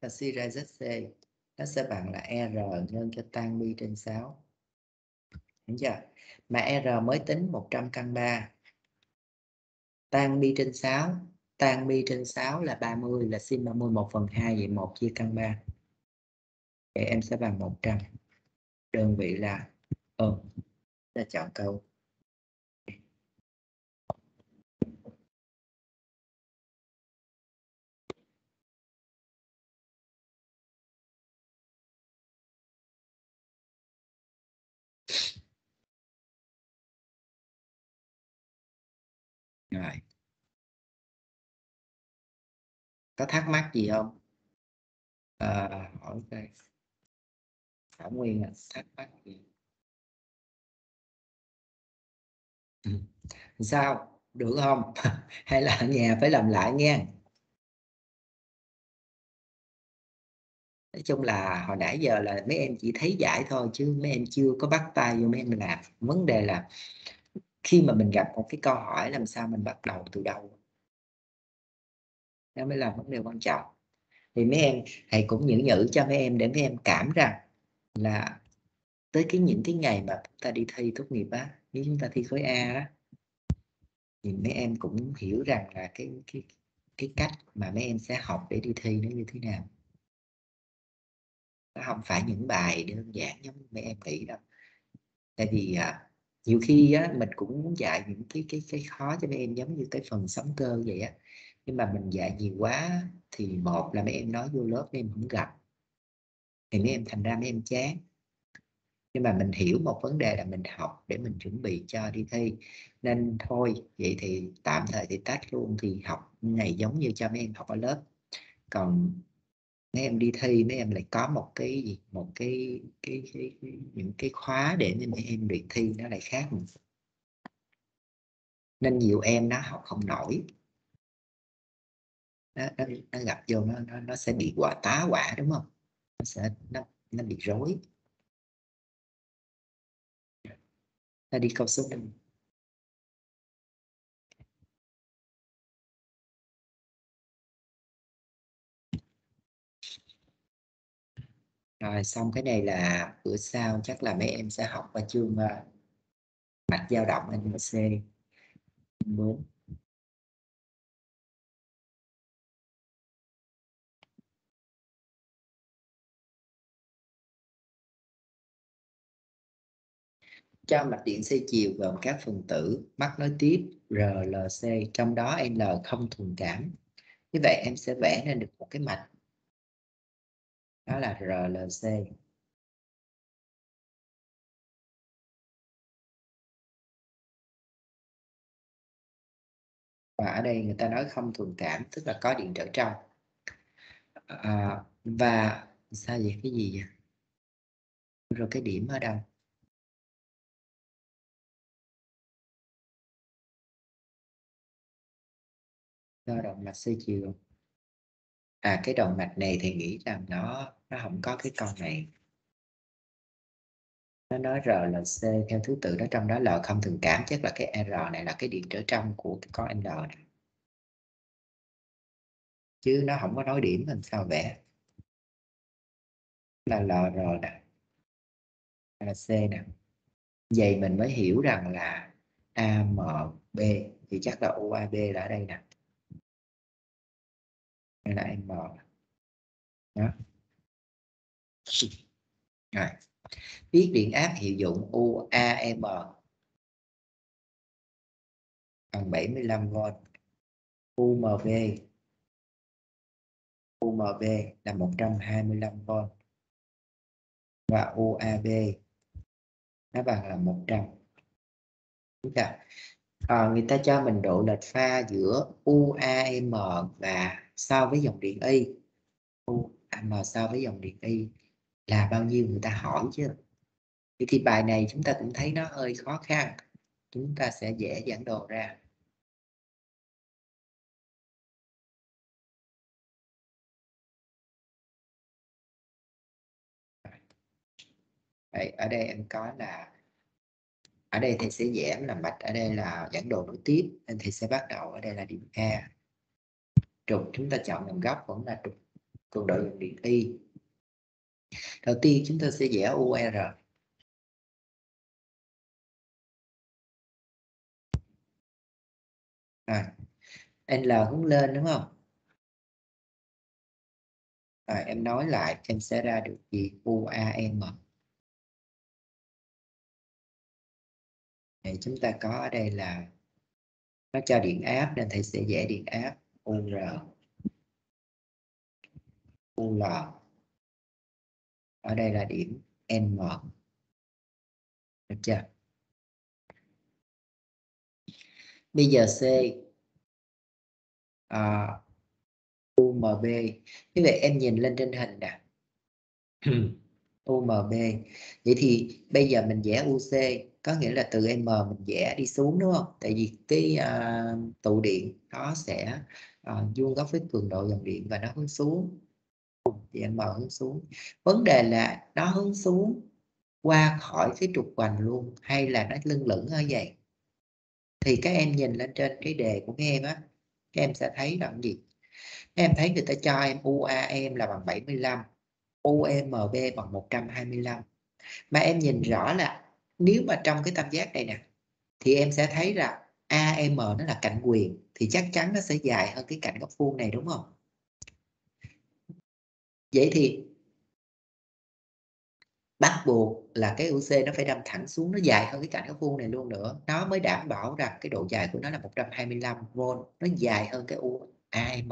ta suy ra rất c nó sẽ bằng là r nhân cho tan bi trên 6 đúng chưa? Mà R mới tính 100 căn 3. Tan bi trên 6. Tan bi trên 6 là 30 là sin 30 1 phần 2 vậy 1 chia căn 3. Vậy em sẽ bằng 100. Đơn vị là ừ. Ta chọn câu có thắc mắc gì không? À, hỏi đây Thảo Nguyên là thắc mắc gì? Ừ. sao? Được không? Hay là nhà phải làm lại nha? Nói chung là hồi nãy giờ là mấy em chỉ thấy giải thôi chứ mấy em chưa có bắt tay vô mấy em làm. Vấn đề là khi mà mình gặp một cái câu hỏi làm sao mình bắt đầu từ đâu? Đó mới là vấn đề quan trọng. Thì mấy em thầy cũng nhữ nhữ cho mấy em để mấy em cảm rằng là tới cái những cái ngày mà chúng ta đi thi tốt nghiệp á nếu chúng ta thi khối A đó thì mấy em cũng hiểu rằng là cái cái cái cách mà mấy em sẽ học để đi thi nó như thế nào. Nó không phải những bài đơn giản giống mấy em nghĩ đâu. Tại vì à, nhiều khi á, mình cũng muốn dạy những cái cái cái khó cho mấy em giống như cái phần sóng cơ vậy á nhưng mà mình dạy nhiều quá thì một là mấy em nói vô lớp mấy em không gặp. Thì mấy em thành ra mấy em chán. Nhưng mà mình hiểu một vấn đề là mình học để mình chuẩn bị cho đi thi. Nên thôi vậy thì tạm thời thì tách luôn thì học này giống như cho mấy em học ở lớp. Còn mấy em đi thi mấy em lại có một cái gì một cái cái, cái, cái những cái khóa để mấy em luyện thi nó lại khác nên nhiều em nó học không nổi nó, nó, nó gặp vô nó, nó nó sẽ bị quả tá quả đúng không? Nó sẽ nó nó bị rối. Ta đi câu số 5 rồi xong cái này là bữa sau chắc là mấy em sẽ học qua chương uh, mạch dao động NMC 4 cho mạch điện xoay chiều gồm các phần tử mắc nối tiếp RLC trong đó L không thuần cảm. Như vậy em sẽ vẽ nên được một cái mạch. Đó là RLC và ở đây người ta nói không thuần cảm tức là có điện trở trong. À, và sao vậy? Cái gì vậy? Rồi cái điểm ở đâu? Do động mạch xoay chiều. À cái động mạch này thì nghĩ rằng nó nó không có cái con này. Nó nói R là C, theo thứ tự đó trong đó L không thường cảm, chắc là cái R này là cái điện trở trong của cái con L này. Chứ nó không có nói điểm làm sao vẽ. Là l, r nè. Là C nè. Vậy mình mới hiểu rằng là a mở b, thì chắc là UAB là ở đây nè hay là M đó. Rồi. Viết điện áp hiệu dụng UAM bằng 75V UMV UMV là 125V và UAB nó bằng là 100 Đúng chưa? À, người ta cho mình độ lệch pha giữa UAM và so với dòng điện Y? UAM so với dòng điện Y là bao nhiêu người ta hỏi chứ? Thì, thì bài này chúng ta cũng thấy nó hơi khó khăn. Chúng ta sẽ dễ giảng đồ ra. Đấy, ở đây em có là ở đây thì sẽ giảm là mạch ở đây là giảng đồ nối tiếp nên thì sẽ bắt đầu ở đây là điểm A trục chúng ta chọn làm góc vẫn là trục cường độ dòng điện Y. Đầu tiên chúng ta sẽ vẽ UR à, L hướng lên đúng không? Rồi em nói lại em sẽ ra được gì. UAM thì chúng ta có ở đây là nó cho điện áp nên thầy sẽ vẽ điện áp. UR UL ở đây là điểm N. Được chưa? Bây giờ C. À, UMB như vậy em nhìn lên trên hình nè. UMB vậy thì bây giờ mình vẽ UC có nghĩa là từ M mình vẽ đi xuống đúng không? Tại vì cái uh, tụ điện nó sẽ uh, vuông góc với cường độ dòng điện và nó hướng xuống. Thì M hướng xuống. Vấn đề là nó hướng xuống qua khỏi cái trục hoành luôn hay là nó lưng lửng ở vậy? Thì các em nhìn lên trên cái đề của các em á các em sẽ thấy là gì? Các em thấy người ta cho em UAM là bằng 75 UMB bằng 125 mà em nhìn rõ là nếu mà trong cái tam giác này nè, thì em sẽ thấy là AM nó là cạnh quyền, thì chắc chắn nó sẽ dài hơn cái cạnh góc vuông này, đúng không? Vậy thì bắt buộc là cái UC nó phải đâm thẳng xuống, nó dài hơn cái cạnh góc vuông này luôn nữa. Nó mới đảm bảo rằng cái độ dài của nó là 125V nó dài hơn cái UAM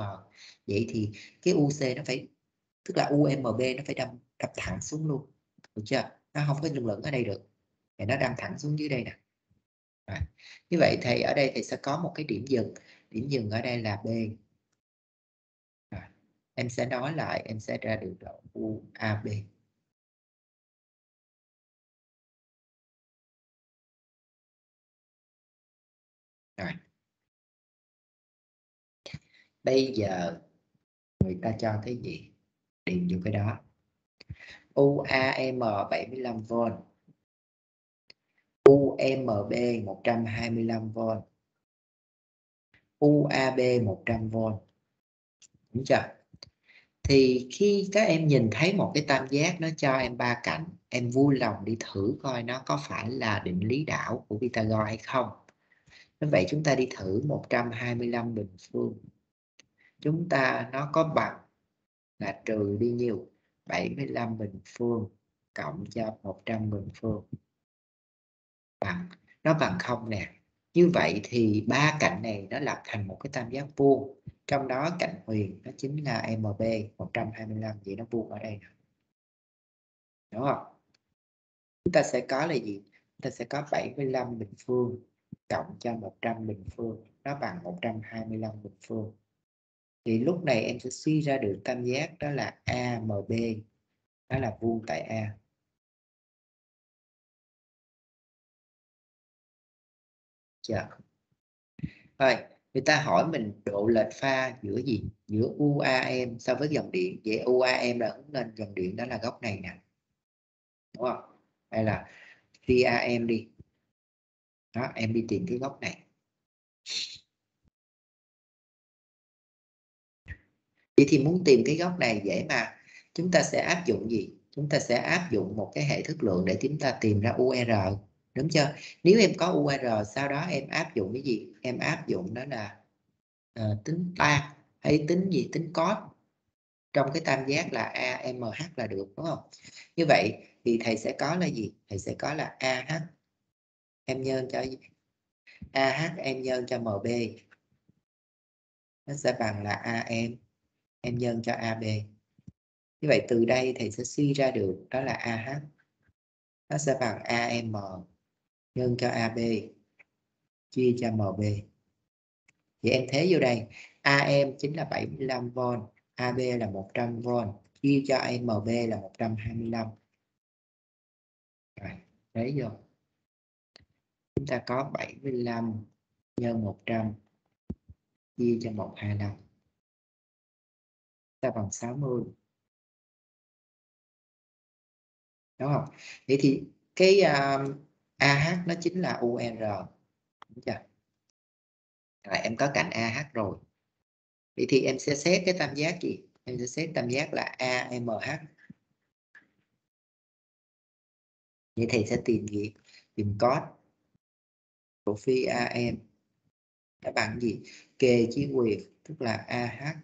vậy thì cái UC nó phải tức là UMB nó phải đâm đập thẳng xuống luôn được chưa nó không có lưng lửng ở đây được thì nó đâm thẳng xuống dưới đây nè à. như vậy thì ở đây thì sẽ có một cái điểm dừng điểm dừng ở đây là B à. em sẽ nói lại, em sẽ ra được độ UAB Rồi. Bây giờ người ta cho cái gì? Điền vô cái đó. UAM 75V UMB 125V UAB 100V đúng chưa? Thì khi các em nhìn thấy một cái tam giác nó cho em ba cạnh em vui lòng đi thử coi nó có phải là định lý đảo của Pythagore hay không. Như vậy chúng ta đi thử 125 bình phương. Chúng ta, nó có bằng là trừ đi nhiêu 75 bình phương cộng cho 100 bình phương. Bằng, nó bằng không nè. Như vậy thì ba cạnh này nó lập thành một cái tam giác vuông. Trong đó cạnh huyền nó chính là MB 125 vậy nó vuông ở đây nè. Đúng không? Chúng ta sẽ có là gì? Chúng ta sẽ có 75 bình phương cộng cho 100 bình phương, nó bằng 125 bình phương thì lúc này em sẽ suy ra được tam giác đó là AMB đó là vuông tại A Dạ. Rồi, người ta hỏi mình độ lệch pha giữa gì? Giữa UAM so với dòng điện. Vậy UAM là hướng lên dòng điện đó là góc này nè. Đúng không? Hay là VAM đi. Đó, em đi tìm cái góc này. Vậy thì muốn tìm cái góc này dễ mà. Chúng ta sẽ áp dụng gì? Chúng ta sẽ áp dụng một cái hệ thức lượng để chúng ta tìm ra UR đúng chưa? Nếu em có UR sau đó em áp dụng cái gì? Em áp dụng đó là uh, tính tan hay tính gì? Tính cos. Trong cái tam giác là AMH là được đúng không? Như vậy thì thầy sẽ có là gì? Thầy sẽ có là AH em nhân cho AH em nhân cho MB nó sẽ bằng là AM em nhân cho AB như vậy từ đây thầy sẽ suy ra được, đó là AH nó sẽ bằng AM nhân cho AB chia cho MB vậy em thế vô đây. AM chính là 75V AB là 100V chia cho MB là 125 rồi, thế vô. Chúng ta có 75 nhân 100 chia cho 125 ta bằng 60 đúng không? Vậy thì cái uh, AH nó chính là UR đúng chưa? Rồi em có cạnh AH rồi. Vậy thì em sẽ xét cái tam giác gì? Em sẽ xét tam giác là AMH vậy thì sẽ tìm gì? Tìm cos của phi AM nó bằng gì? Kề chia quyền tức là AH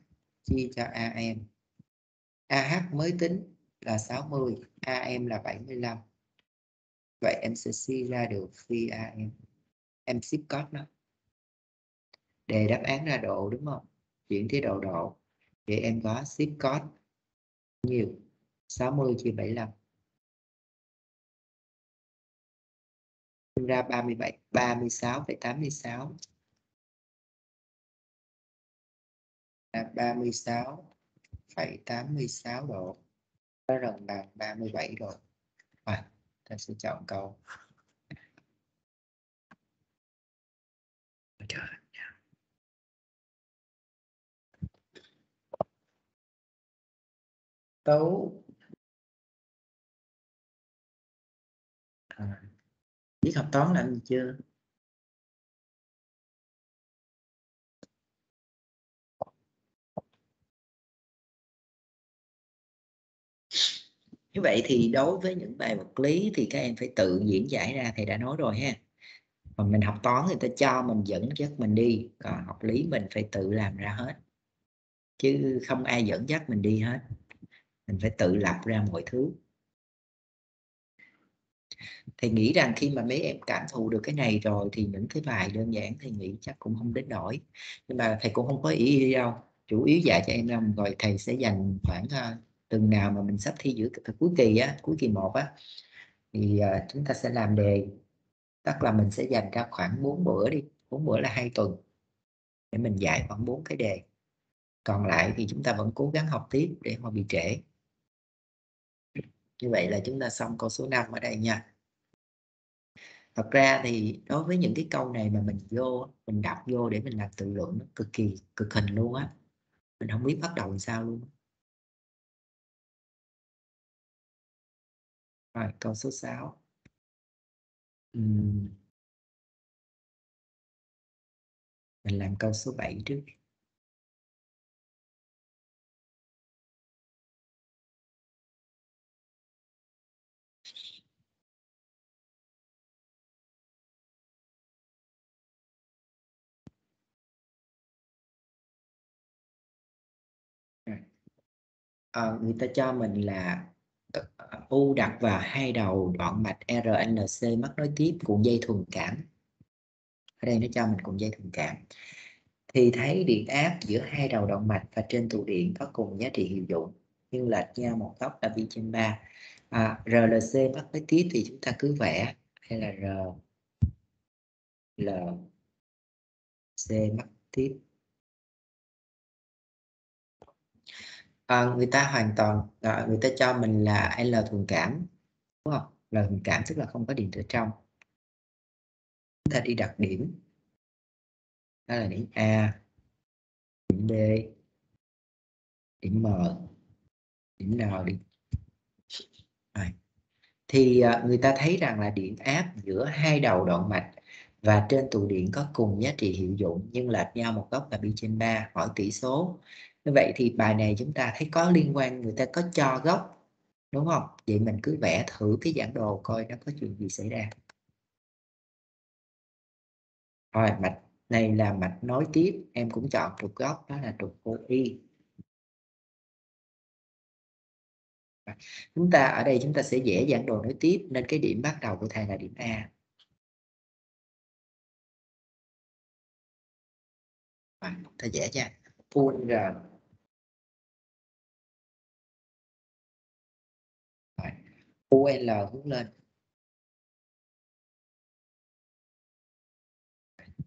chia cho AM AH mới tính là 60 AM là 75 vậy em sẽ suy ra được phi AM em ship code nó. Đề đáp án ra độ đúng không? Chuyển thế độ độ. Vậy em có ship code nhiều. 60 chia 75 ra 37 36,86 là 36,86 độ. Nó gần bằng 37 độ. À, ta sẽ chọn câu. Trời. tấu. À, biết học toán làm gì chưa? Như vậy thì đối với những bài vật lý thì các em phải tự diễn giải ra thầy đã nói rồi ha. Còn mình học toán thì ta cho mình dẫn dắt mình đi, còn học lý mình phải tự làm ra hết. Chứ không ai dẫn dắt mình đi hết. Mình phải tự lập ra mọi thứ. Thì nghĩ rằng khi mà mấy em cảm thụ được cái này rồi thì những cái bài đơn giản thì nghĩ chắc cũng không đến nổi nhưng mà thầy cũng không có ý gì đâu. Chủ yếu dạy cho em rằng rồi thầy sẽ dành khoảng ờ, tuần từng nào mà mình sắp thi giữa ờ, cuối kỳ á cuối kỳ một á thì uh, chúng ta sẽ làm đề. Tức là mình sẽ dành ra khoảng 4 bữa đi 4 bữa là hai tuần để mình giải khoảng 4 cái đề. Còn lại thì chúng ta vẫn cố gắng học tiếp để không bị trễ. Như vậy là chúng ta xong câu số 5 ở đây nha. Thật ra thì đối với những cái câu này mà mình vô mình đọc vô để mình làm tự luận nó cực kỳ cực hình luôn á. Mình không biết bắt đầu làm sao luôn. Rồi câu số 6 uhm. mình làm câu số 7 trước. À, người ta cho mình là U đặt vào hai đầu đoạn mạch RNC mắc nối tiếp cuộn dây thuần cảm. Ở đây nó cho mình cuộn dây thuần cảm. Thì thấy điện áp giữa hai đầu động mạch và trên tụ điện có cùng giá trị hiệu dụng. Nhưng lệch nhau một góc là pi trên 3 à, RLC mắc nối tiếp thì chúng ta cứ vẽ. Hay là R L C mắc tiếp. À, người ta hoàn toàn à, người ta cho mình là L thuần cảm đúng không? L thuần cảm tức là không có điện tử trong. Chúng ta đi đặt điểm. Đó là điểm A điểm B điểm M điểm nào đi. Thì à, người ta thấy rằng là điện áp giữa hai đầu đoạn mạch và trên tụ điện có cùng giá trị hiệu dụng nhưng lệch nhau một góc là pi trên 3 hỏi tỷ số như vậy thì bài này chúng ta thấy có liên quan, người ta có cho góc đúng không? Vậy mình cứ vẽ thử cái giảng đồ coi nó có chuyện gì xảy ra. Rồi, mạch này là mạch nối tiếp, em cũng chọn trục góc đó là trục OI chúng ta, ở đây chúng ta sẽ vẽ giảng đồ nối tiếp, nên cái điểm bắt đầu của thầy là điểm A. Ta vẽ ra UNG UL hướng lên.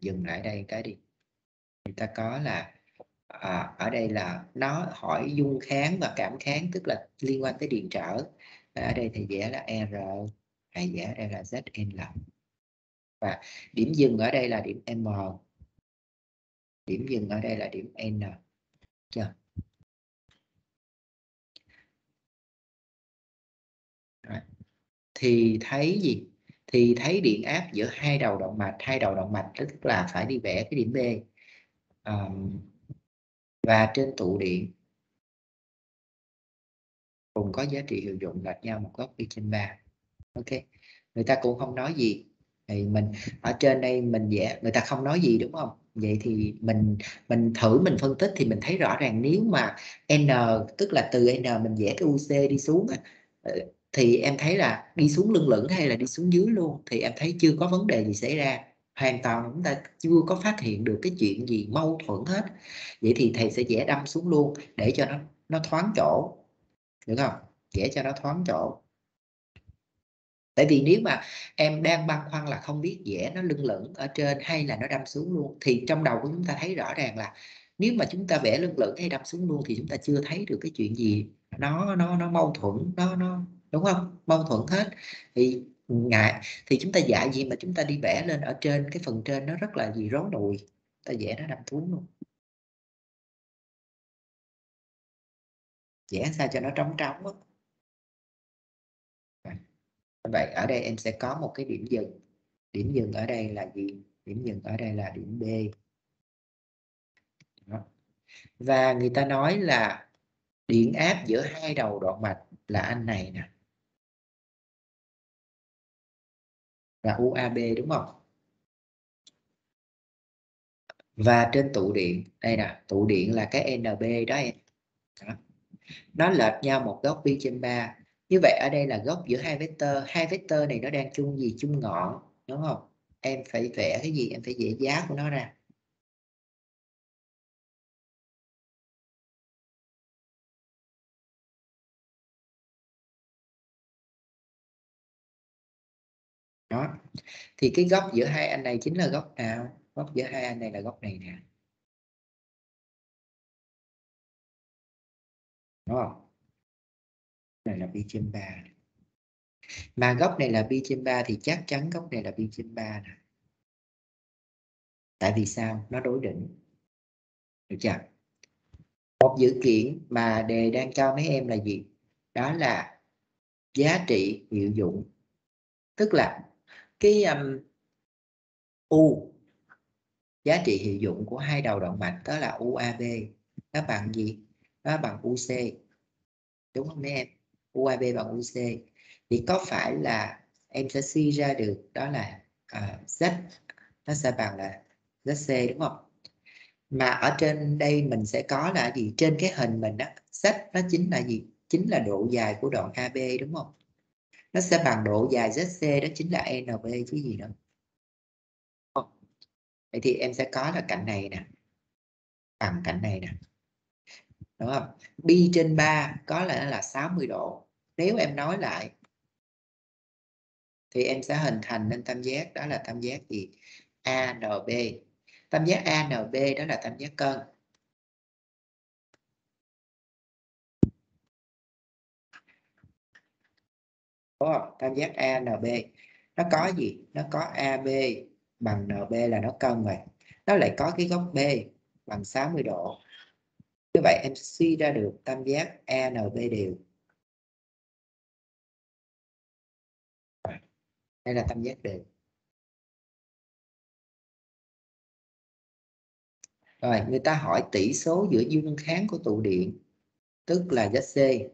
Dừng lại đây cái đi. Người ta có là à, ở đây là nó hỏi dung kháng và cảm kháng tức là liên quan tới điện trở. Ở đây thì vẽ là R hay vẽ đây là ZL và điểm dừng ở đây là điểm M. Điểm dừng ở đây là điểm N. Chưa? Thì thấy gì? Thì thấy điện áp giữa hai đầu động mạch hai đầu động mạch tức là phải đi vẽ cái điểm B. Um, và trên tụ điện cùng có giá trị hiệu dụng lệch nhau một góc pi trên 3 ok người ta cũng không nói gì. Thì mình ở trên đây mình vẽ người ta không nói gì đúng không? Vậy thì mình mình thử mình phân tích thì mình thấy rõ ràng nếu mà n tức là từ n mình vẽ cái uc đi xuống ờ, thì em thấy là đi xuống lưng lửng hay là đi xuống dưới luôn, thì em thấy chưa có vấn đề gì xảy ra. Hoàn toàn chúng ta chưa có phát hiện được cái chuyện gì mâu thuẫn hết. Vậy thì thầy sẽ vẽ đâm xuống luôn để cho nó nó thoáng chỗ. Được không? Vẽ cho nó thoáng chỗ. Tại vì nếu mà em đang băn khoăn là không biết vẽ nó lưng lửng ở trên hay là nó đâm xuống luôn, thì trong đầu của chúng ta thấy rõ ràng là nếu mà chúng ta vẽ lưng lửng hay đâm xuống luôn thì chúng ta chưa thấy được cái chuyện gì nó nó nó mâu thuẫn, nó nó đúng không? Mâu thuẫn hết. Thì ngại. Thì chúng ta dạy gì mà chúng ta đi vẽ lên ở trên, cái phần trên nó rất là gì, rối nùi ta vẽ nó đâm xuống luôn. Vẽ sao cho nó trống trống á. Dạ. Vậy ở đây em sẽ có một cái điểm dừng. Điểm dừng ở đây là gì? Điểm dừng ở đây là điểm B. Đó. và người ta nói là điện áp giữa hai đầu đoạn mạch là anh này nè. Là UAB đúng không? Và trên tụ điện, đây nè, tụ điện là cái NB đó em. Đó. nó lệch nhau một góc pi trên 3 như vậy ở đây là góc giữa hai vector. Hai vector này nó đang chung gì chung ngọn, đúng không? Em phải vẽ cái gì? Em phải vẽ giá của nó ra. Đó. Thì cái góc giữa hai anh này chính là góc nào? Góc giữa hai anh này là góc này nè. Đúng không? Này là pi trên 3 mà góc này là pi trên 3 thì chắc chắn góc này là pi trên 3 nè. Tại vì sao? Nó đối đỉnh. Được chưa? Một dữ kiện mà đề đang cho mấy em là gì? Đó là giá trị hiệu dụng. Tức là cái um, u giá trị hiệu dụng của hai đầu động mạch đó là UAB nó bằng gì? Nó bằng UC đúng không mấy em? UAB bằng UC thì có phải là em sẽ suy ra được đó là uh, Z nó sẽ bằng là ZC đúng không? Mà ở trên đây mình sẽ có là gì? Trên cái hình mình đó Z nó chính là gì? Chính là độ dài của đoạn AB đúng không? Nó sẽ bằng độ dài ZC đó chính là NB chứ gì nữa. Vậy thì em sẽ có là cạnh này nè. Bằng cạnh này nè. Đúng không? Bi trên 3 có là là 60 độ. Nếu em nói lại, thì em sẽ hình thành nên tam giác. Đó là tam giác gì? ANB tam giác ANB đó là tam giác cân. Đúng không? tam giác ANB nó có gì? Nó có AB bằng NB là nó cân rồi. Nó lại có cái góc B bằng 60 độ. Như vậy em suy ra được tam giác ANB đều. Đây là tam giác đều. Rồi, người ta hỏi tỷ số giữa dương kháng của tụ điện, tức là ZC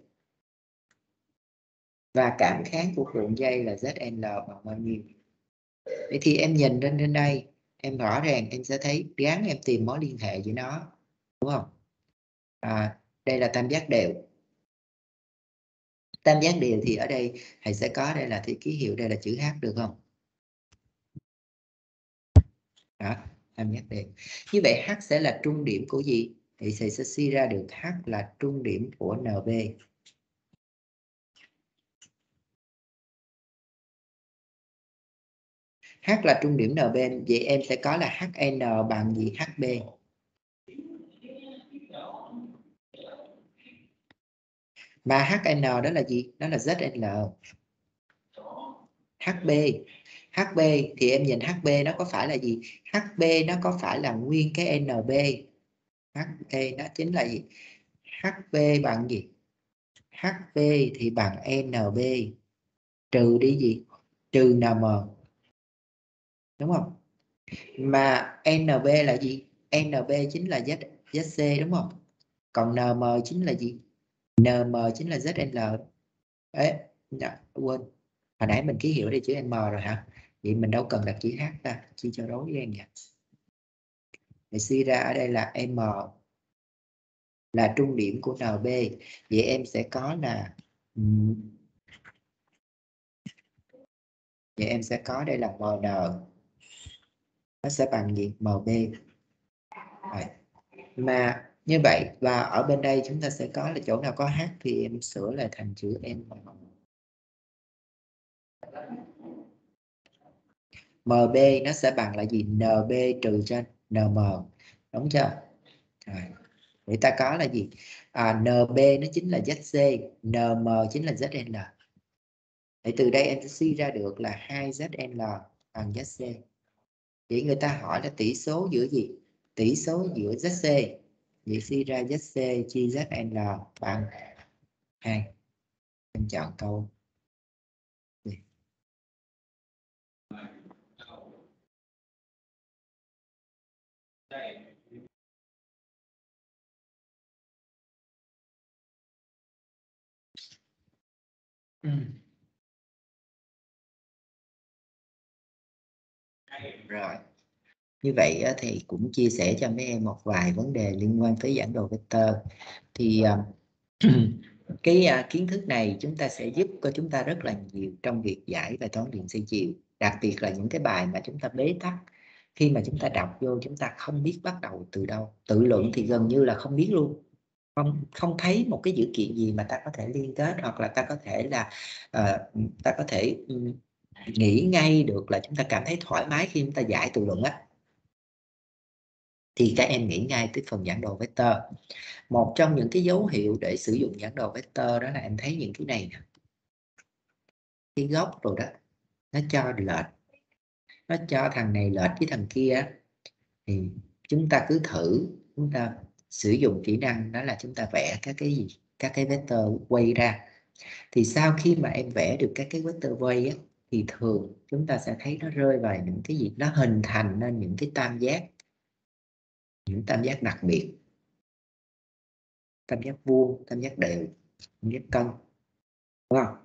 và cảm kháng của cuộn dây là ZL bằng bao nhiêu? Vậy thì em nhìn lên trên đây em rõ ràng em sẽ thấy gắn em tìm mối liên hệ với nó đúng không? À, đây là tam giác đều. Tam giác đều thì ở đây thầy sẽ có đây là thì ký hiệu đây là chữ H được không? Đó tam giác đều. Như vậy H sẽ là trung điểm của gì? Thì thầy sẽ suy ra được H là trung điểm của NB H là trung điểm NB, vậy em sẽ có là HN bằng gì? HB mà HN đó là gì? Đó là ZL HB HB thì em nhìn HB nó có phải là gì? HB nó có phải là nguyên cái NB HB nó chính là gì? HB bằng gì? HB thì bằng NB trừ đi gì? Trừ nm đúng không? Mà nb là gì? Nb chính là z zc đúng không? Còn nm chính là gì? Nm chính là zl ấy dạ, quên. Hồi nãy mình ký hiệu đây chữ m rồi hả? Vậy mình đâu cần đặt chữ h ta? Chỉ cho đối với em nhỉ để suy ra ở đây là m là trung điểm của nb vậy em sẽ có là ừ. vậy em sẽ có đây là mn nó sẽ bằng gì mb Rồi. mà như vậy và ở bên đây chúng ta sẽ có là chỗ nào có h thì em sửa lại thành chữ m. Mb nó sẽ bằng là gì? Nb trừ trên nm đúng chưa? Rồi. Người ta có là gì? À, nb nó chính là zc nm chính là zn Vậy từ đây em sẽ suy ra được là 2zl bằng zc vậy người ta hỏi là tỷ số giữa gì? Tỷ số giữa zc vậy suy ra zc chia zn bằng 2 em chọn câu. Ừ. Rồi. Như vậy thì cũng chia sẻ cho mấy em một vài vấn đề liên quan tới giảng đồ vector. Thì à, cái à, kiến thức này chúng ta sẽ giúp cho chúng ta rất là nhiều trong việc giải bài toán điện xoay chiều. Đặc biệt là những cái bài mà chúng ta bế tắc khi mà chúng ta đọc vô chúng ta không biết bắt đầu từ đâu. Tự luận thì gần như là không biết luôn không không thấy một cái dữ kiện gì mà ta có thể liên kết hoặc là ta có thể là uh, ta có thể um, nghĩ ngay được là chúng ta cảm thấy thoải mái khi chúng ta giải tự luận á. Thì các em nghĩ ngay tới phần giảng đồ vector. Một trong những cái dấu hiệu để sử dụng giảng đồ vector đó là em thấy những cái này nè. Cái góc rồi đó nó cho lệch. Nó cho thằng này lệch với thằng kia thì chúng ta cứ thử chúng ta sử dụng kỹ năng đó là chúng ta vẽ các cái gì các cái vector quay ra. Thì sau khi mà em vẽ được các cái vector quay á, thì thường chúng ta sẽ thấy nó rơi vào những cái gì nó hình thành nên những cái tam giác những tam giác đặc biệt. Tam giác vuông tam giác đều tam giác cân đúng không?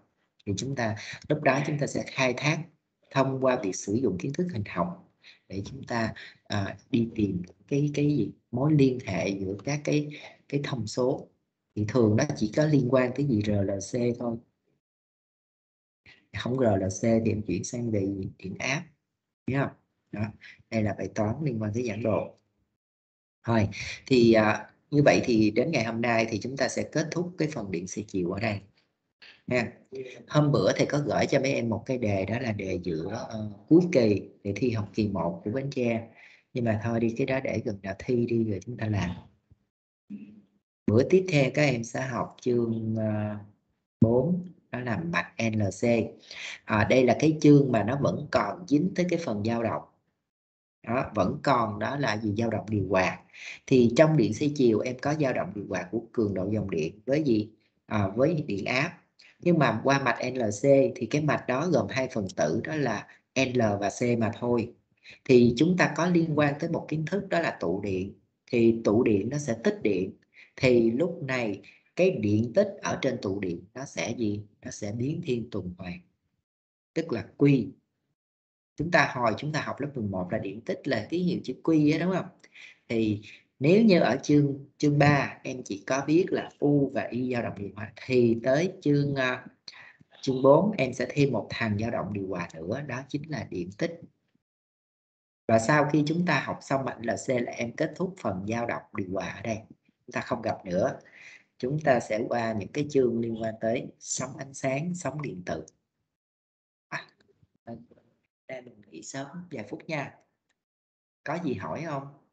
Thì chúng ta lúc đó chúng ta sẽ khai thác thông qua việc sử dụng kiến thức hình học để chúng ta à, đi tìm cái cái gì? Mối liên hệ giữa các cái cái thông số. Thì thường nó chỉ có liên quan tới gì RLC thôi không RLC thì em chuyển sang về điện áp nhá đó đây là bài toán liên quan tới giảng độ. Thôi thì à, như vậy thì đến ngày hôm nay thì chúng ta sẽ kết thúc cái phần điện xoay chiều ở đây. Nha. Hôm bữa thầy có gửi cho mấy em một cái đề đó là đề giữa uh, cuối kỳ để thi học kỳ 1 của Bến Tre. Nhưng mà thôi đi cái đó để gần nào thi đi rồi chúng ta làm. Bữa tiếp theo các em sẽ học chương ờ, uh, 4 đó là mạch NLC à, đây là cái chương mà nó vẫn còn dính tới cái phần dao động. Đó vẫn còn đó là gì? Dao động điều hòa. Thì trong điện xoay chiều em có dao động điều hòa của cường độ dòng điện với gì? À, với điện áp. Nhưng mà qua mạch NLC thì cái mạch đó gồm hai phần tử đó là L và C mà thôi. Thì chúng ta có liên quan tới một kiến thức đó là tụ điện. Thì tụ điện nó sẽ tích điện. Thì lúc này cái điện tích ở trên tụ điện nó sẽ gì? Nó sẽ biến thiên tuần hoàn tức là quy. Chúng ta hồi chúng ta học lớp 11 là điện tích là ký hiệu chữ quy ấy đúng không? Thì nếu như ở chương chương 3 em chỉ có biết là u và y dao động điều hòa thì tới chương uh, chương 4 em sẽ thêm một thằng dao động điều hòa nữa đó chính là điện tích. Và sau khi chúng ta học xong mệnh C là em kết thúc phần dao động điều hòa ở đây chúng ta không gặp nữa chúng ta sẽ qua những cái chương liên quan tới sóng ánh sáng sóng điện tử. À, đang nghỉ sớm vài phút nha. Có gì hỏi không?